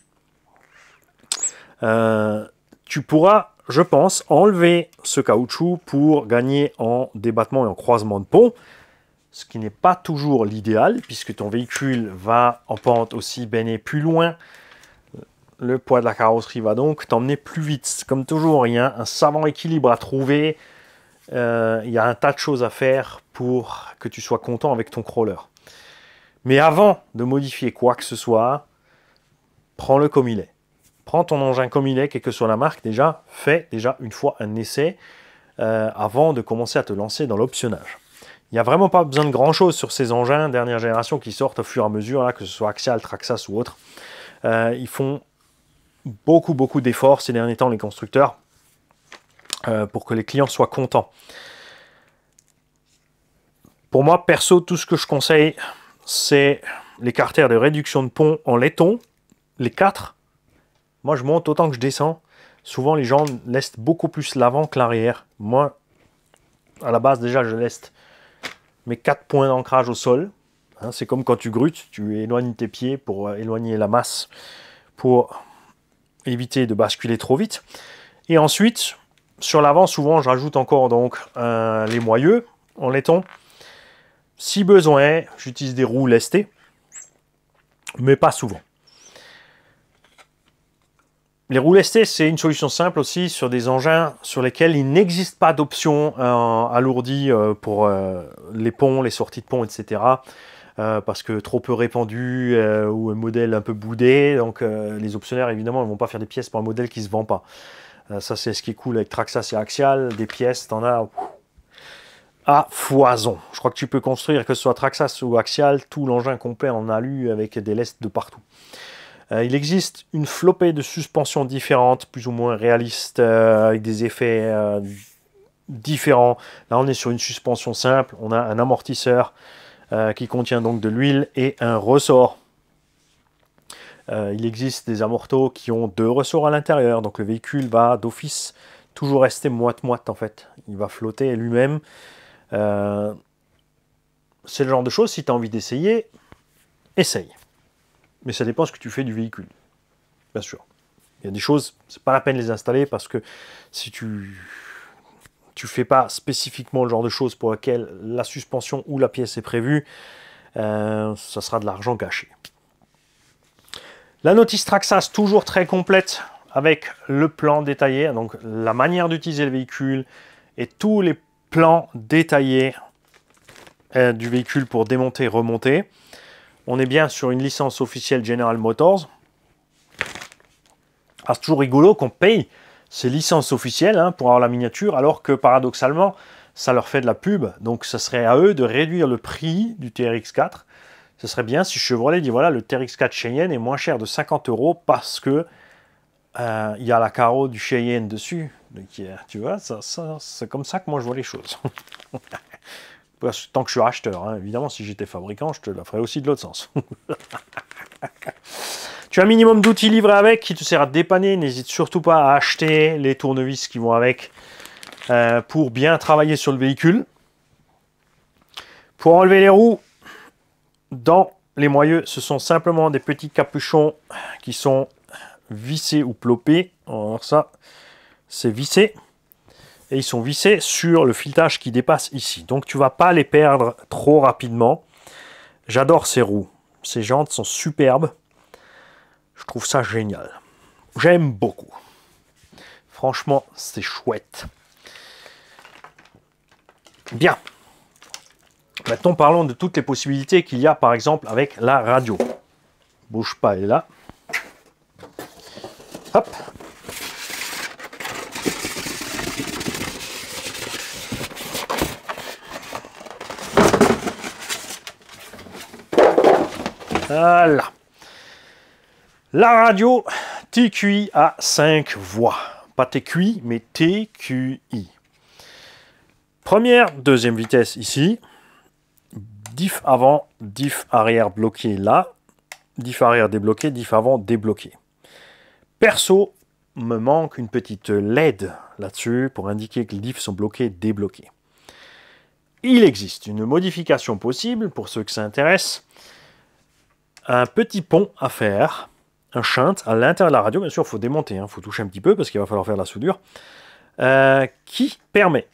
Euh, tu pourras, je pense, enlever ce caoutchouc pour gagner en débattement et en croisement de pont, ce qui n'est pas toujours l'idéal, puisque ton véhicule va en pente aussi baigner plus loin. Le poids de la carrosserie va donc t'emmener plus vite. Comme toujours, il y a un savant équilibre à trouver. Euh, il y a un tas de choses à faire pour que tu sois content avec ton crawler. Mais avant de modifier quoi que ce soit, prends-le comme il est prends ton engin comme il est, quelle que soit la marque, déjà, fais déjà une fois un essai euh, avant de commencer à te lancer dans l'optionnage. Il n'y a vraiment pas besoin de grand chose sur ces engins dernière génération qui sortent au fur et à mesure, que ce soit Axial, Traxas ou autre. Euh, ils font beaucoup, beaucoup d'efforts ces derniers temps, les constructeurs, euh, pour que les clients soient contents. Pour moi, perso, tout ce que je conseille, c'est les carters de réduction de pont en laiton, les quatre, moi, je monte autant que je descends. Souvent, les gens laissent beaucoup plus l'avant que l'arrière. Moi, à la base, déjà, je laisse mes quatre points d'ancrage au sol. Hein, c'est comme quand tu grutes, tu éloignes tes pieds pour euh, éloigner la masse, pour éviter de basculer trop vite. Et ensuite, sur l'avant, souvent, je rajoute encore donc les moyeux en laiton. Si besoin, j'utilise des roues lestées, mais pas souvent. Les roues lestées, c'est une solution simple aussi sur des engins sur lesquels il n'existe pas d'option euh, alourdie euh, pour euh, les ponts, les sorties de pont, etc. parce que trop peu répandu ou un modèle un peu boudé. Donc les optionnaires, évidemment, ne vont pas faire des pièces pour un modèle qui ne se vend pas. ça, c'est ce qui est cool avec Traxas et Axial. Des pièces, tu en as à foison. Je crois que tu peux construire, que ce soit Traxas ou Axial, tout l'engin complet en alu avec des lestes de partout. Euh, il existe une flopée de suspensions différentes, plus ou moins réalistes, euh, avec des effets euh, différents. Là, on est sur une suspension simple. On a un amortisseur qui contient donc de l'huile et un ressort. il existe des amortos qui ont deux ressorts à l'intérieur. Donc le véhicule va d'office toujours rester moite-moite en fait. Il va flotter lui-même. c'est le genre de choses, si tu as envie d'essayer, essaye mais ça dépend ce que tu fais du véhicule. Bien sûr. Il y a des choses, c'est pas la peine de les installer parce que si tu tu fais pas spécifiquement le genre de choses pour laquelle la suspension ou la pièce est prévue, euh, ça sera de l'argent gâché. La notice Traxas, toujours très complète avec le plan détaillé, donc la manière d'utiliser le véhicule et tous les plans détaillés euh, du véhicule pour démonter, remonter. On est bien sur une licence officielle General Motors. Ah, c'est toujours rigolo qu'on paye ces licences officielles hein, pour avoir la miniature, alors que paradoxalement, ça leur fait de la pub. Donc, ça serait à eux de réduire le prix du TRX4. Ce serait bien si Chevrolet dit voilà, le TRX4 Cheyenne est moins cher de 50 euros parce que euh, il y a la carreau du Cheyenne dessus. Tu vois, c'est comme ça que moi je vois les choses. Tant que je suis acheteur, hein. évidemment, si j'étais fabricant, je te la ferais aussi de l'autre sens. tu as un minimum d'outils livrés avec qui te sert à dépanner. N'hésite surtout pas à acheter les tournevis qui vont avec euh, pour bien travailler sur le véhicule. Pour enlever les roues, dans les moyeux, ce sont simplement des petits capuchons qui sont vissés ou plopés. Alors ça, c'est vissé et ils sont vissés sur le filetage qui dépasse ici. Donc tu vas pas les perdre trop rapidement. J'adore ces roues. Ces jantes sont superbes. Je trouve ça génial. J'aime beaucoup. Franchement, c'est chouette. Bien. Maintenant, parlons de toutes les possibilités qu'il y a, par exemple, avec la radio. Bouge pas, elle est là. Hop, Voilà. La radio TQI a 5 voix. Pas TQI, mais TQI. Première, deuxième vitesse ici. Diff avant, diff arrière bloqué là. Diff arrière débloqué, diff avant débloqué. Perso, me manque une petite LED là-dessus pour indiquer que les diffs sont bloqués, débloqués. Il existe une modification possible pour ceux que ça intéresse un petit pont à faire, un shunt à l'intérieur de la radio. Bien sûr, il faut démonter, il hein, faut toucher un petit peu parce qu'il va falloir faire la soudure. Euh, qui permet,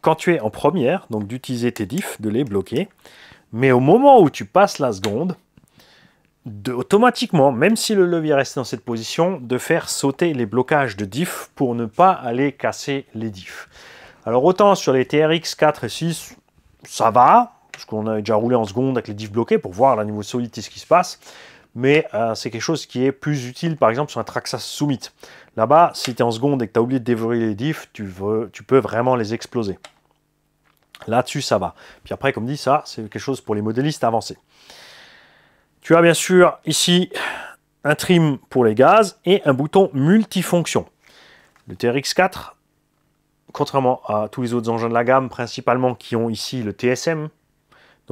quand tu es en première, donc d'utiliser tes diffs, de les bloquer. Mais au moment où tu passes la seconde, de, automatiquement, même si le levier reste dans cette position, de faire sauter les blocages de diff pour ne pas aller casser les diffs. Alors autant sur les TRX 4 et 6, ça va, qu'on a déjà roulé en seconde avec les diffs bloqués pour voir à niveau solidité ce qui se passe. Mais euh, c'est quelque chose qui est plus utile, par exemple, sur un Traxxas Summit. Là-bas, si tu es en seconde et que tu as oublié de déverrouiller les diffs, tu peux vraiment les exploser. Là-dessus, ça va. Puis après, comme dit, ça, c'est quelque chose pour les modélistes avancés. Tu as bien sûr ici un trim pour les gaz et un bouton multifonction. Le TRX4, contrairement à tous les autres engins de la gamme, principalement qui ont ici le TSM,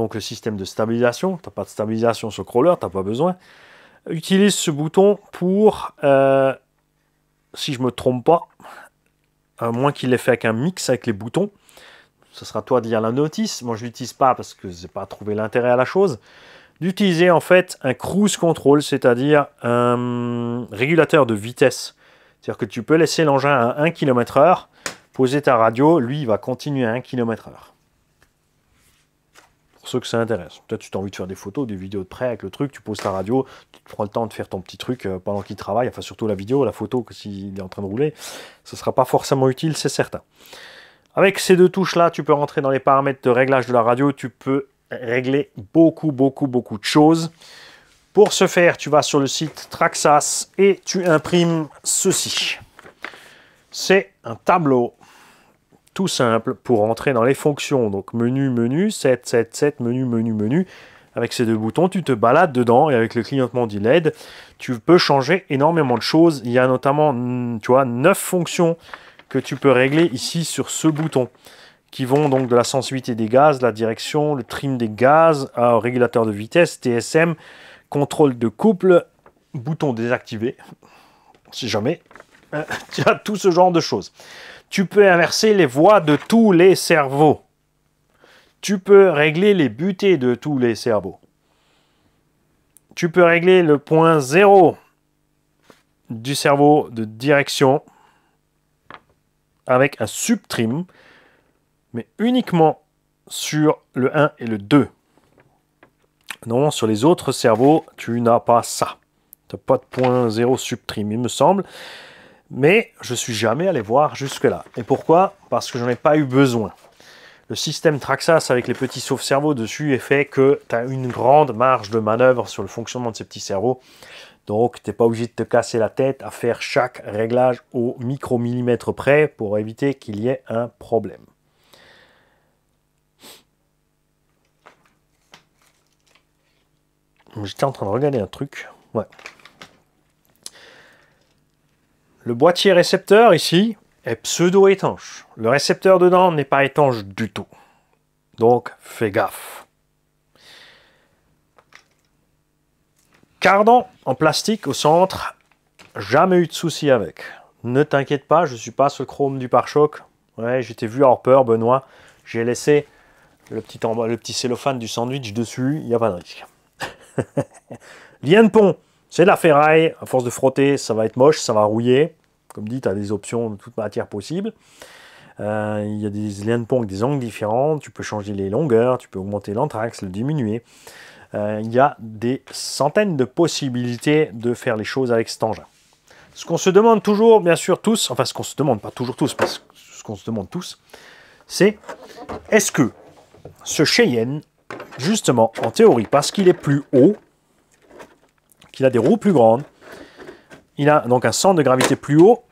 donc le système de stabilisation. Tu n'as pas de stabilisation sur crawler, tu n'as pas besoin. Utilise ce bouton pour, euh, si je ne me trompe pas, à moins qu'il l'ait fait avec un mix avec les boutons, ce sera toi de lire la notice. Moi, je l'utilise pas parce que je n'ai pas trouvé l'intérêt à la chose. D'utiliser en fait un cruise control, c'est-à-dire un régulateur de vitesse. C'est-à-dire que tu peux laisser l'engin à 1 km/h, poser ta radio, lui, il va continuer à 1 km/h. Pour ceux que ça intéresse. Peut-être tu as envie de faire des photos, des vidéos de près avec le truc, tu poses ta radio, tu prends le temps de faire ton petit truc euh, pendant qu'il travaille, enfin surtout la vidéo, la photo, que s'il est en train de rouler, ce ne sera pas forcément utile, c'est certain. Avec ces deux touches-là, tu peux rentrer dans les paramètres de réglage de la radio, tu peux régler beaucoup, beaucoup, beaucoup de choses. Pour ce faire, tu vas sur le site Traxas et tu imprimes ceci. C'est un tableau simple pour entrer dans les fonctions. Donc menu, menu, 7, 7, 7, menu, menu, menu. Avec ces deux boutons, tu te balades dedans et avec le clignotement du LED, tu peux changer énormément de choses. Il y a notamment, tu vois, 9 fonctions que tu peux régler ici sur ce bouton qui vont donc de la sensibilité des gaz, la direction, le trim des gaz, régulateur de vitesse, TSM, contrôle de couple, bouton désactivé, si jamais. Tu as tout ce genre de choses. Tu peux inverser les voies de tous les cerveaux. Tu peux régler les butées de tous les cerveaux. Tu peux régler le point zéro du cerveau de direction avec un subtrim, mais uniquement sur le 1 et le 2. Non, sur les autres cerveaux, tu n'as pas ça. Tu n'as pas de point 0 subtrim, il me semble. Mais je suis jamais allé voir jusque-là. Et pourquoi? Parce que je n'en ai pas eu besoin. Le système Traxas avec les petits sauve-cerveaux dessus est fait que tu as une grande marge de manœuvre sur le fonctionnement de ces petits cerveaux. Donc, tu n'es pas obligé de te casser la tête à faire chaque réglage au micromillimètre près pour éviter qu'il y ait un problème. J'étais en train de regarder un truc. Ouais. Le boîtier récepteur ici est pseudo-étanche. Le récepteur dedans n'est pas étanche du tout. Donc, fais gaffe. Cardan en plastique au centre, jamais eu de souci avec. Ne t'inquiète pas, je ne suis pas ce chrome du pare-choc. Ouais, j'étais vu à Harper, Benoît. J'ai laissé le petit, le petit cellophane du sandwich dessus, il n'y a pas de risque. Lien de pont, c'est de la ferraille. À force de frotter, ça va être moche, ça va rouiller. Comme dit, tu as des options de toute matière possible. Euh, il y a des liens de pont avec des angles différents. Tu peux changer les longueurs, tu peux augmenter l'anthrax, le diminuer. Euh, il y a des centaines de possibilités de faire les choses avec cet engin. Ce qu'on se demande toujours, bien sûr, tous, enfin ce qu'on se demande, pas toujours tous, parce que ce qu'on se demande tous, c'est est-ce que ce Cheyenne, justement, en théorie, parce qu'il est plus haut, qu'il a des roues plus grandes, il a donc un centre de gravité plus haut,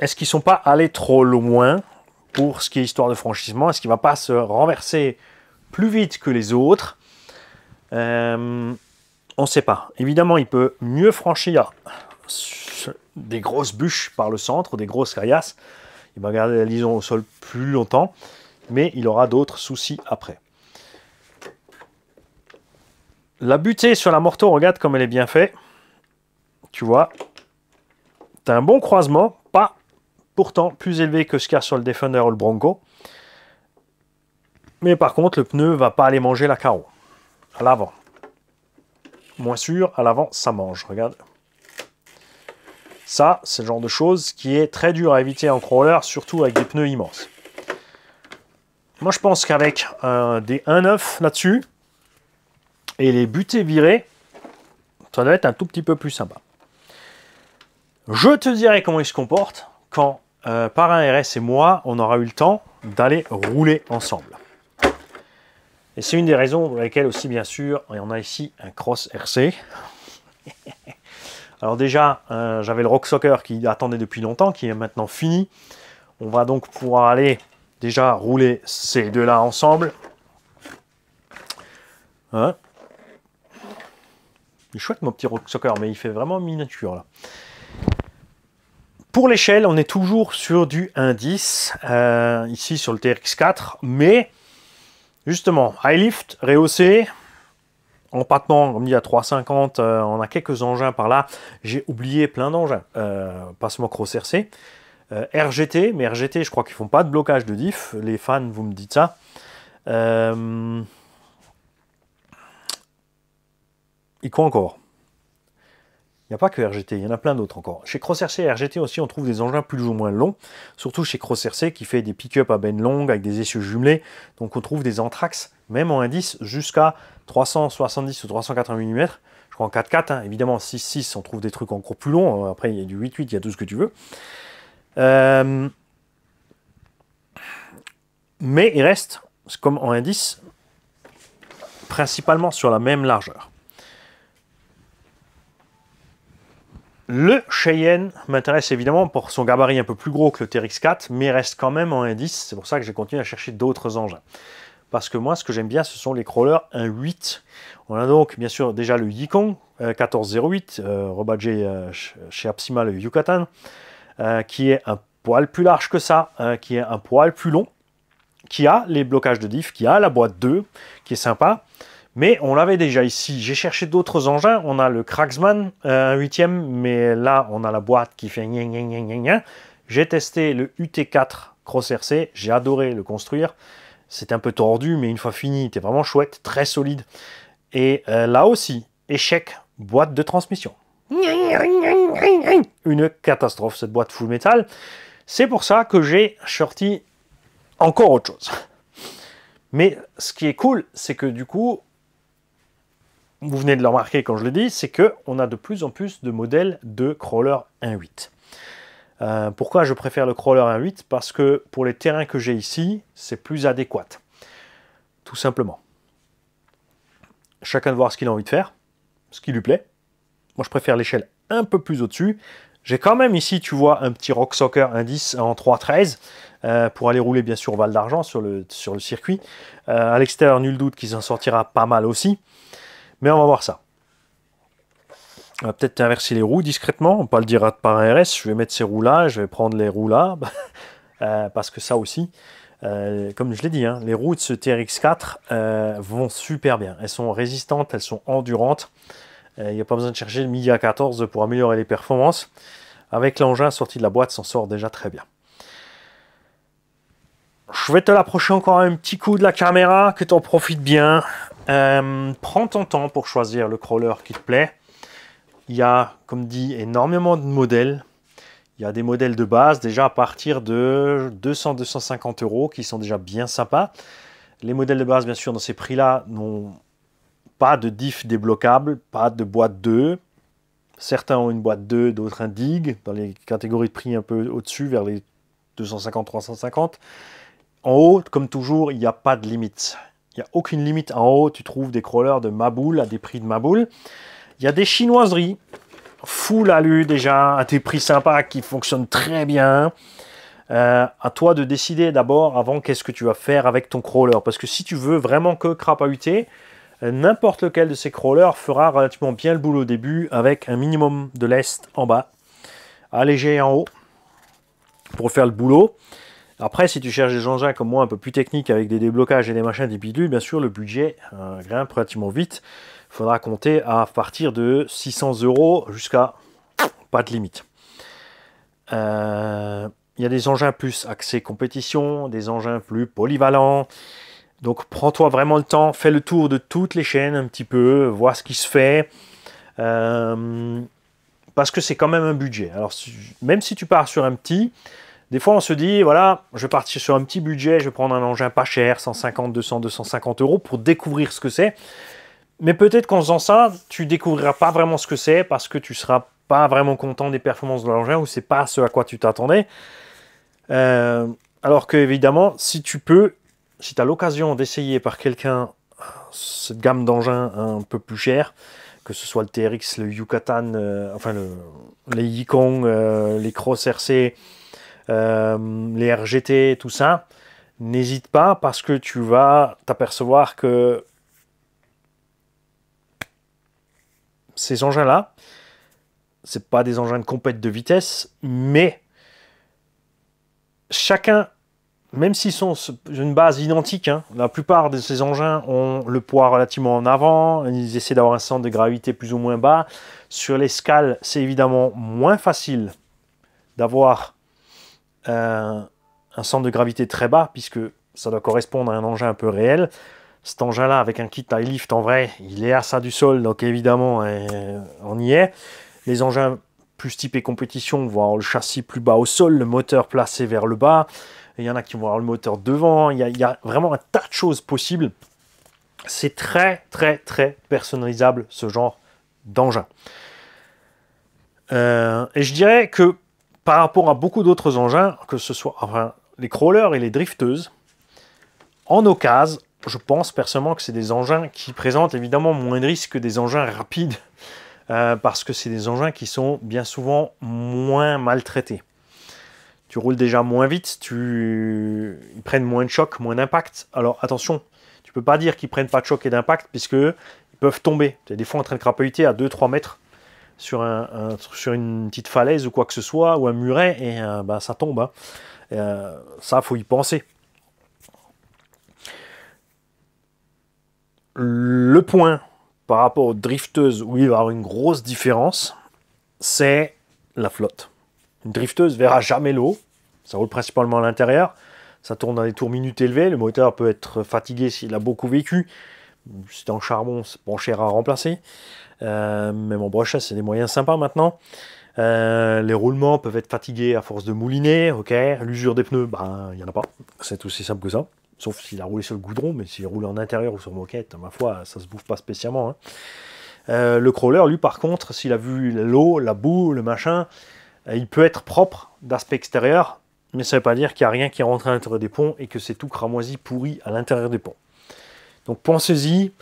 est-ce qu'ils ne sont pas allés trop loin pour ce qui est histoire de franchissement? Est-ce qu'il ne va pas se renverser plus vite que les autres? Euh, on ne sait pas. Évidemment, il peut mieux franchir des grosses bûches par le centre, des grosses caillasses. Il va garder la liaison au sol plus longtemps, mais il aura d'autres soucis après. La butée sur la morteau, regarde comme elle est bien faite. Tu vois, tu as un bon croisement, pas pourtant plus élevé que ce qu'il y a sur le Defender ou le Bronco. Mais par contre, le pneu va pas aller manger la carreau à l'avant. Moins sûr, à l'avant, ça mange. Regarde. Ça, c'est le genre de chose qui est très dur à éviter en crawler, surtout avec des pneus immenses. Moi, je pense qu'avec des 1.9 là-dessus, et les butées virées, ça doit être un tout petit peu plus sympa. Je te dirai comment il se comporte quand, euh, par un RS et moi, on aura eu le temps d'aller rouler ensemble. Et c'est une des raisons pour lesquelles aussi, bien sûr, on a ici un Cross RC. Alors déjà, euh, j'avais le Rock Soccer qui attendait depuis longtemps, qui est maintenant fini. On va donc pouvoir aller déjà rouler ces deux-là ensemble. Hein? Il est chouette mon petit Rock Soccer, mais il fait vraiment miniature là. Pour l'échelle, on est toujours sur du 1.10, euh, ici sur le TRX4, mais Justement, high lift, rehaussé, empattement, comme dit à 350, euh, on a quelques engins par là. J'ai oublié plein d'engins, euh, passement cross RC. RGT, mais RGT, je crois qu'ils font pas de blocage de diff. Les fans, vous me dites ça. Euh, et quoi encore Il n'y a pas que RGT, il y en a plein d'autres encore. Chez CrossRC et RGT aussi, on trouve des engins plus ou moins longs, surtout chez CrossRC qui fait des pick-up à benne longue avec des essieux jumelés. Donc on trouve des Anthrax, même en indice, jusqu'à 370 ou 380 mm. Je crois en 4x4, hein. évidemment 6.6, on trouve des trucs encore plus longs. Après, il y a du 8.8, il y a tout ce que tu veux. Euh, mais il reste, comme en indice, principalement sur la même largeur. Le Cheyenne m'intéresse évidemment pour son gabarit un peu plus gros que le TRX4, mais reste quand même en indice. C'est pour ça que j'ai continué à chercher d'autres engins. Parce que moi, ce que j'aime bien, ce sont les crawlers 1.8. On a donc bien sûr déjà le Yikon 1408, euh, rebadgé euh, chez Apsima le Yucatan, euh, qui est un poil plus large que ça, qui est un poil plus long, qui a les blocages de diff, qui a la boîte 2, qui est sympa. Mais on l'avait déjà ici. J'ai cherché d'autres engins. On a le Cragsman, un huitième, mais là, on a la boîte qui fait J'ai testé le UT4 Cross RC. J'ai adoré le construire. C'est un peu tordu, mais une fois fini, était vraiment chouette, très solide. Et là aussi, échec, boîte de transmission. Une catastrophe, cette boîte full metal. C'est pour ça que j'ai sorti encore autre chose. Mais ce qui est cool, c'est que du coup, vous venez de le remarquer quand je le dis, c'est qu'on a de plus en plus de modèles de crawler 1.8. Euh, pourquoi je préfère le crawler 1.8 Parce que pour les terrains que j'ai ici, c'est plus adéquat. Tout simplement. Chacun de voir ce qu'il a envie de faire, ce qui lui plaît. Moi, je préfère l'échelle un peu plus au-dessus. J'ai quand même ici, tu vois, un petit Rock Soccer indice en 3.13 euh, pour aller rouler bien sûr Val d'Argent sur le, circuit. Euh, à l'extérieur, nul doute qu'il s'en sortira pas mal aussi. Mais on va voir ça. On va peut-être inverser les roues discrètement. On va pas le dire par RS. Je vais mettre ces roues là. Je vais prendre les roues là. Euh, parce que ça aussi, euh, comme je l'ai dit, hein, les roues de ce TRX4 euh, vont super bien. Elles sont résistantes, elles sont endurantes. Il n'y a pas besoin de chercher le Media 14 pour améliorer les performances. Avec l'engin sorti de la boîte, s'en sort déjà très bien. Je vais te l'approcher encore un petit coup de la caméra, que tu en profites bien. Euh, prends ton temps pour choisir le crawler qui te plaît. Il y a, comme dit, énormément de modèles. Il y a des modèles de base déjà à partir de 200-250 euros qui sont déjà bien sympas. Les modèles de base, bien sûr, dans ces prix-là, n'ont pas de diff débloquable, pas de boîte 2. Certains ont une boîte 2, d'autres un dig, dans les catégories de prix un peu au-dessus, vers les 250-350. En haut, comme toujours, il n'y a pas de limite. Il n'y a aucune limite. En haut, tu trouves des crawlers de Maboule à des prix de Maboule. Il y a des chinoiseries, full alu déjà, à des prix sympas qui fonctionnent très bien. Euh, à toi de décider d'abord avant qu'est-ce que tu vas faire avec ton crawler. Parce que si tu veux vraiment que crapahuter, euh, n'importe lequel de ces crawlers fera relativement bien le boulot au début avec un minimum de lest en bas, allégé en haut pour faire le boulot. Après, si tu cherches des engins comme moi un peu plus techniques avec des déblocages et des machins, des bien sûr, le budget euh, grimpe relativement vite. Il faudra compter à partir de 600 euros jusqu'à pas de limite. Euh, il y a des engins plus axés compétition, des engins plus polyvalents. Donc prends-toi vraiment le temps, fais le tour de toutes les chaînes un petit peu, vois ce qui se fait. Euh, parce que c'est quand même un budget. Alors même si tu pars sur un petit, des fois, on se dit, voilà, je vais partir sur un petit budget, je vais prendre un engin pas cher, 150, 200, 250 euros pour découvrir ce que c'est. Mais peut-être qu'en faisant ça, tu découvriras pas vraiment ce que c'est parce que tu seras pas vraiment content des performances de l'engin ou c'est pas ce à quoi tu t'attendais. Euh, alors que évidemment, si tu peux, si tu as l'occasion d'essayer par quelqu'un cette gamme d'engins un peu plus cher, que ce soit le TRX, le Yucatan, euh, enfin le, les Yikong, euh, les Cross RC, les RGT, tout ça, n'hésite pas parce que tu vas t'apercevoir que ces engins-là, c'est pas des engins de compète de vitesse, mais chacun, même s'ils sont d'une base identique, hein, la plupart de ces engins ont le poids relativement en avant, ils essaient d'avoir un centre de gravité plus ou moins bas. Sur les scales, c'est évidemment moins facile d'avoir un centre de gravité très bas, puisque ça doit correspondre à un engin un peu réel. Cet engin-là, avec un kit high lift, en vrai, il est à ça du sol, donc évidemment, euh, on y est. Les engins plus typés compétition vont avoir le châssis plus bas au sol, le moteur placé vers le bas. Il y en a qui vont avoir le moteur devant. Il y a, il y a vraiment un tas de choses possibles. C'est très, très, très personnalisable, ce genre d'engin. Euh, et je dirais que par rapport à beaucoup d'autres engins, que ce soit enfin, les crawlers et les drifteuses, en occasion, je pense personnellement que c'est des engins qui présentent évidemment moins de risques que des engins rapides, euh, parce que c'est des engins qui sont bien souvent moins maltraités. Tu roules déjà moins vite, tu... ils prennent moins de choc, moins d'impact. Alors attention, tu peux pas dire qu'ils prennent pas de choc et d'impact, puisque ils peuvent tomber. Tu es des fois en train de crapahuter à 2-3 mètres sur, un, sur une petite falaise ou quoi que ce soit, ou un muret, et euh, bah, ça tombe. Hein. Euh, ça, faut y penser. Le point par rapport aux drifteuses où il va y avoir une grosse différence, c'est la flotte. Une drifteuse verra jamais l'eau, ça roule principalement à l'intérieur, ça tourne dans des tours minutes élevées, le moteur peut être fatigué s'il a beaucoup vécu, c'est en charbon, c'est pas cher à remplacer, euh, même en brochette, c'est des moyens sympas maintenant. Euh, les roulements peuvent être fatigués à force de mouliner, ok. L'usure des pneus, ben, il n'y en a pas, c'est aussi simple que ça. Sauf s'il a roulé sur le goudron, mais s'il roule en intérieur ou sur moquette, ma foi, ça se bouffe pas spécialement. Hein. Euh, le crawler, lui, par contre, s'il a vu l'eau, la boue, le machin, il peut être propre d'aspect extérieur, mais ça ne veut pas dire qu'il n'y a rien qui rentre à l'intérieur des ponts et que c'est tout cramoisi, pourri à l'intérieur des ponts. Donc pensez-y,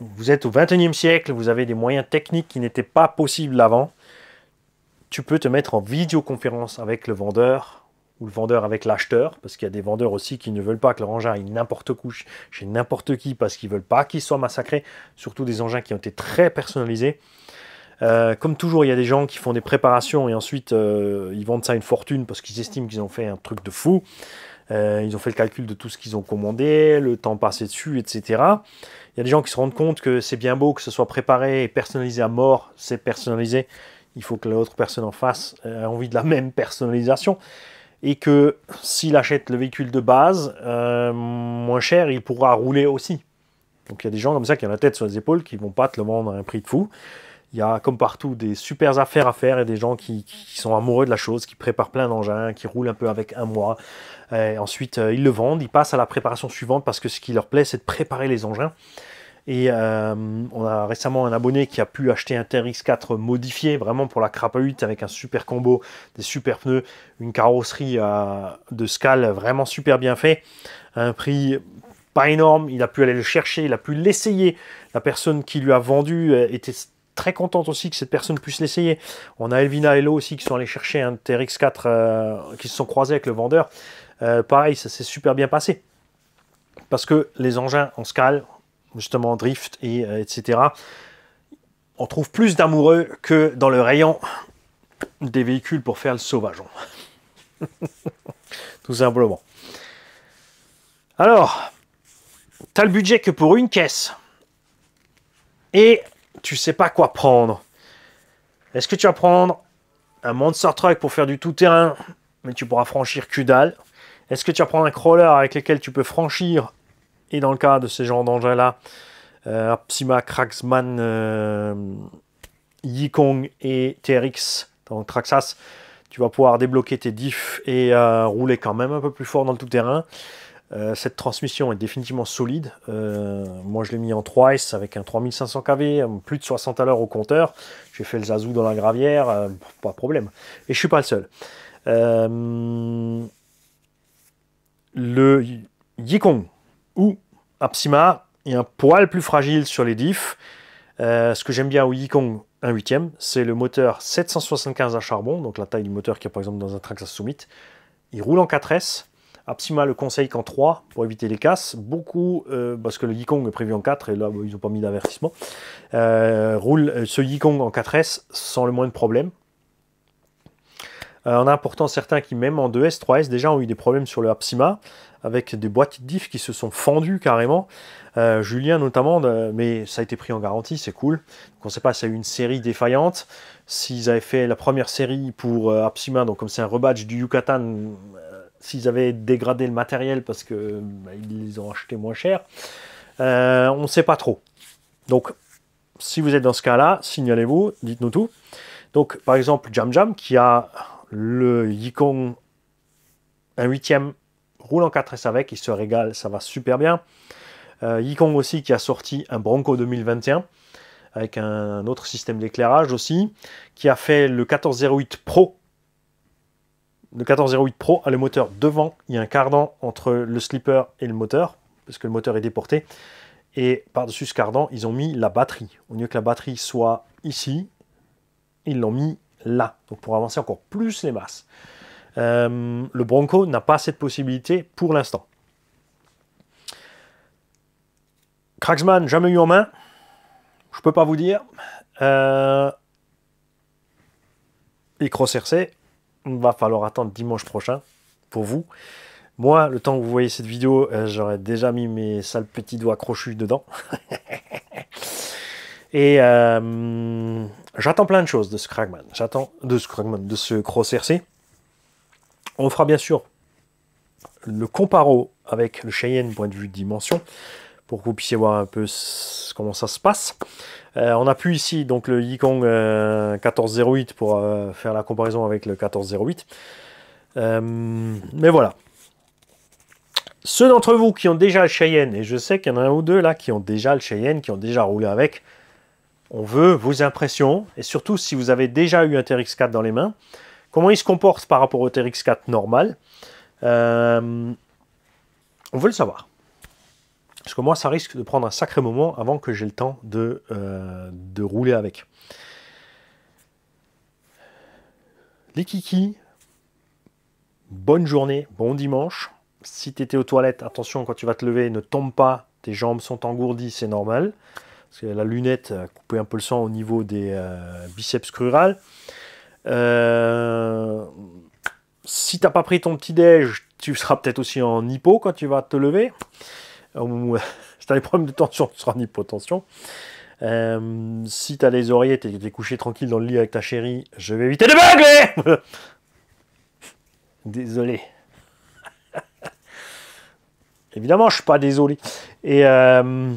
vous êtes au 21e siècle, vous avez des moyens techniques qui n'étaient pas possibles avant. Tu peux te mettre en vidéoconférence avec le vendeur, ou le vendeur avec l'acheteur, parce qu'il y a des vendeurs aussi qui ne veulent pas que leur engin aille n'importe où chez n'importe qui, parce qu'ils veulent pas qu'il soit massacré, surtout des engins qui ont été très personnalisés. Euh, comme toujours, il y a des gens qui font des préparations et ensuite euh, ils vendent ça une fortune parce qu'ils estiment qu'ils ont fait un truc de fou. Euh, ils ont fait le calcul de tout ce qu'ils ont commandé, le temps passé dessus, etc. Il y a des gens qui se rendent compte que c'est bien beau que ce soit préparé et personnalisé à mort, c'est personnalisé. Il faut que l'autre personne en face ait envie de la même personnalisation et que s'il achète le véhicule de base euh, moins cher, il pourra rouler aussi. Donc il y a des gens comme ça qui ont la tête sur les épaules qui vont pas te le vendre à un prix de fou. Il y a comme partout des super affaires à faire et des gens qui, sont amoureux de la chose, qui préparent plein d'engins, qui roulent un peu avec un mois. Et ensuite, euh, ils le vendent, ils passent à la préparation suivante parce que ce qui leur plaît, c'est de préparer les engins. Et euh, on a récemment un abonné qui a pu acheter un TRX4 modifié, vraiment pour la crapahute, avec un super combo, des super pneus, une carrosserie euh, de scale vraiment super bien fait, un prix pas énorme, il a pu aller le chercher, il a pu l'essayer. La personne qui lui a vendu euh, était très contente aussi que cette personne puisse l'essayer. On a Elvina et Lo aussi qui sont allés chercher un TRX4 qui se sont croisés avec le vendeur. pareil, ça s'est super bien passé. Parce que les engins en scale, justement drift et euh, etc. On trouve plus d'amoureux que dans le rayon des véhicules pour faire le sauvageon. Tout simplement. Alors, tu as le budget que pour une caisse. Et tu sais pas quoi prendre. Est-ce que tu vas prendre un Monster Truck pour faire du tout-terrain, mais tu pourras franchir que dalle Est-ce que tu vas prendre un crawler avec lequel tu peux franchir et dans le cas de ces genres d'engins-là, euh, Apsima, Kraxman, euh, Yikong et TRX, donc Traxas, tu vas pouvoir débloquer tes diffs et euh, rouler quand même un peu plus fort dans le tout-terrain. Euh, cette transmission est définitivement solide. moi, je l'ai mis en 3S avec un 3500 kV, plus de 60 à l'heure au compteur. J'ai fait le Zazou dans la gravière, pas de problème. Et je suis pas le seul. le Yikong, ou Apsima est un poil plus fragile sur les diffs. Euh, ce que j'aime bien au Yikong 1 8 c'est le moteur 775 à charbon, donc la taille du moteur qu'il y a par exemple dans un Traxxas Summit. Il roule en 4S. Apsima le conseille qu'en 3 pour éviter les casses. Beaucoup, euh, parce que le Yikong est prévu en 4 et là ils n'ont pas mis d'avertissement, euh, roule ce Yikong en 4S sans le moins de problème. on a pourtant certains qui, même en 2S, 3S, déjà ont eu des problèmes sur le Apsima avec des boîtes diff qui se sont fendues carrément. Euh, Julien notamment, mais ça a été pris en garantie, c'est cool. Donc on ne sait pas s'il y a eu une série défaillante. S'ils avaient fait la première série pour euh, Apsima, donc comme c'est un rebadge du Yucatan, euh, s'ils avaient dégradé le matériel parce que bah, ils les ont achetés moins cher, on ne sait pas trop. Donc si vous êtes dans ce cas-là, signalez-vous, dites-nous tout. Donc par exemple Jam Jam qui a le Yikong un huitième roule en 4S avec, il se régale, ça va super bien. Euh, aussi qui a sorti un Bronco 2021 avec un autre système d'éclairage aussi, qui a fait le 1408 Pro. Le 1408 Pro a le moteur devant, il y a un cardan entre le slipper et le moteur, parce que le moteur est déporté. Et par-dessus ce cardan, ils ont mis la batterie. Au lieu que la batterie soit ici, ils l'ont mis là, donc pour avancer encore plus les masses. Euh, le Bronco n'a pas cette possibilité pour l'instant. Cracksman, jamais eu en main. Je peux pas vous dire. Euh, et Cross RC, va falloir attendre dimanche prochain pour vous. Moi, le temps que vous voyez cette vidéo, euh, j'aurais déjà mis mes sales petits doigts crochus dedans. et euh, j'attends plein de choses de ce Crackman. J'attends de ce Crackman, de ce Cross RC. On fera bien sûr le comparo avec le Cheyenne point de vue dimension pour que vous puissiez voir un peu comment ça se passe. Euh, on a pu ici donc le Yikong 1408 pour faire la comparaison avec le 1408. mais voilà, ceux d'entre vous qui ont déjà le Cheyenne, et je sais qu'il y en a un ou deux là qui ont déjà le Cheyenne, qui ont déjà roulé avec, on veut vos impressions, et surtout si vous avez déjà eu un TRX4 dans les mains, comment il se comporte par rapport au TRX4 normal. Euh, on veut le savoir. Parce que moi, ça risque de prendre un sacré moment avant que j'ai le temps de, euh, de rouler avec. Les kikis, bonne journée, bon dimanche si tu étais aux toilettes, attention, quand tu vas te lever, ne tombe pas, tes jambes sont engourdies, c'est normal. Parce que la lunette a coupé un peu le sang au niveau des euh, biceps crurales. Euh, si tu n'as pas pris ton petit déj, tu seras peut-être aussi en hypo quand tu vas te lever. si tu as des problèmes de tension, tu seras en hypotension. Euh, si tu as les oreillers, tu es, couché tranquille dans le lit avec ta chérie, je vais éviter de bugler Désolé. Évidemment, je suis pas désolé. Et euh,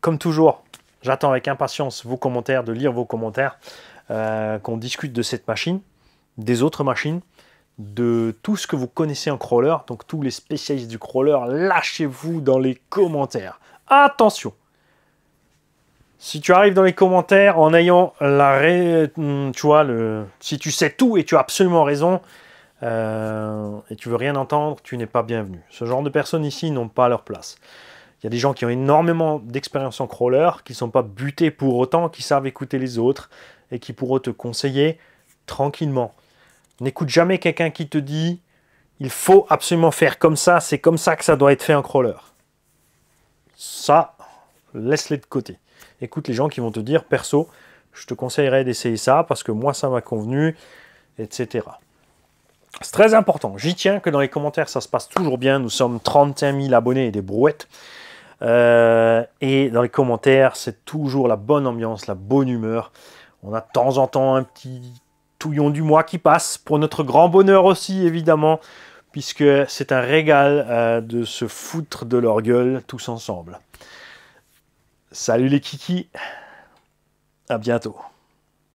comme toujours, j'attends avec impatience vos commentaires, de lire vos commentaires, euh, qu'on discute de cette machine, des autres machines, de tout ce que vous connaissez en crawler. Donc tous les spécialistes du crawler, lâchez-vous dans les commentaires. Attention si tu arrives dans les commentaires en ayant la ré... tu vois, le... si tu sais tout et tu as absolument raison, euh, et tu veux rien entendre, tu n'es pas bienvenu. Ce genre de personnes ici n'ont pas leur place. Il y a des gens qui ont énormément d'expérience en crawler, qui ne sont pas butés pour autant, qui savent écouter les autres et qui pourront te conseiller tranquillement. N'écoute jamais quelqu'un qui te dit il faut absolument faire comme ça, c'est comme ça que ça doit être fait en crawler. Ça, laisse-les de côté. Écoute les gens qui vont te dire perso, je te conseillerais d'essayer ça parce que moi ça m'a convenu, etc. C'est très important. J'y tiens que dans les commentaires, ça se passe toujours bien. Nous sommes 31 000 abonnés et des brouettes. Euh, et dans les commentaires, c'est toujours la bonne ambiance, la bonne humeur. On a de temps en temps un petit touillon du mois qui passe, pour notre grand bonheur aussi, évidemment, puisque c'est un régal euh, de se foutre de leur gueule tous ensemble. Salut les kikis, à bientôt.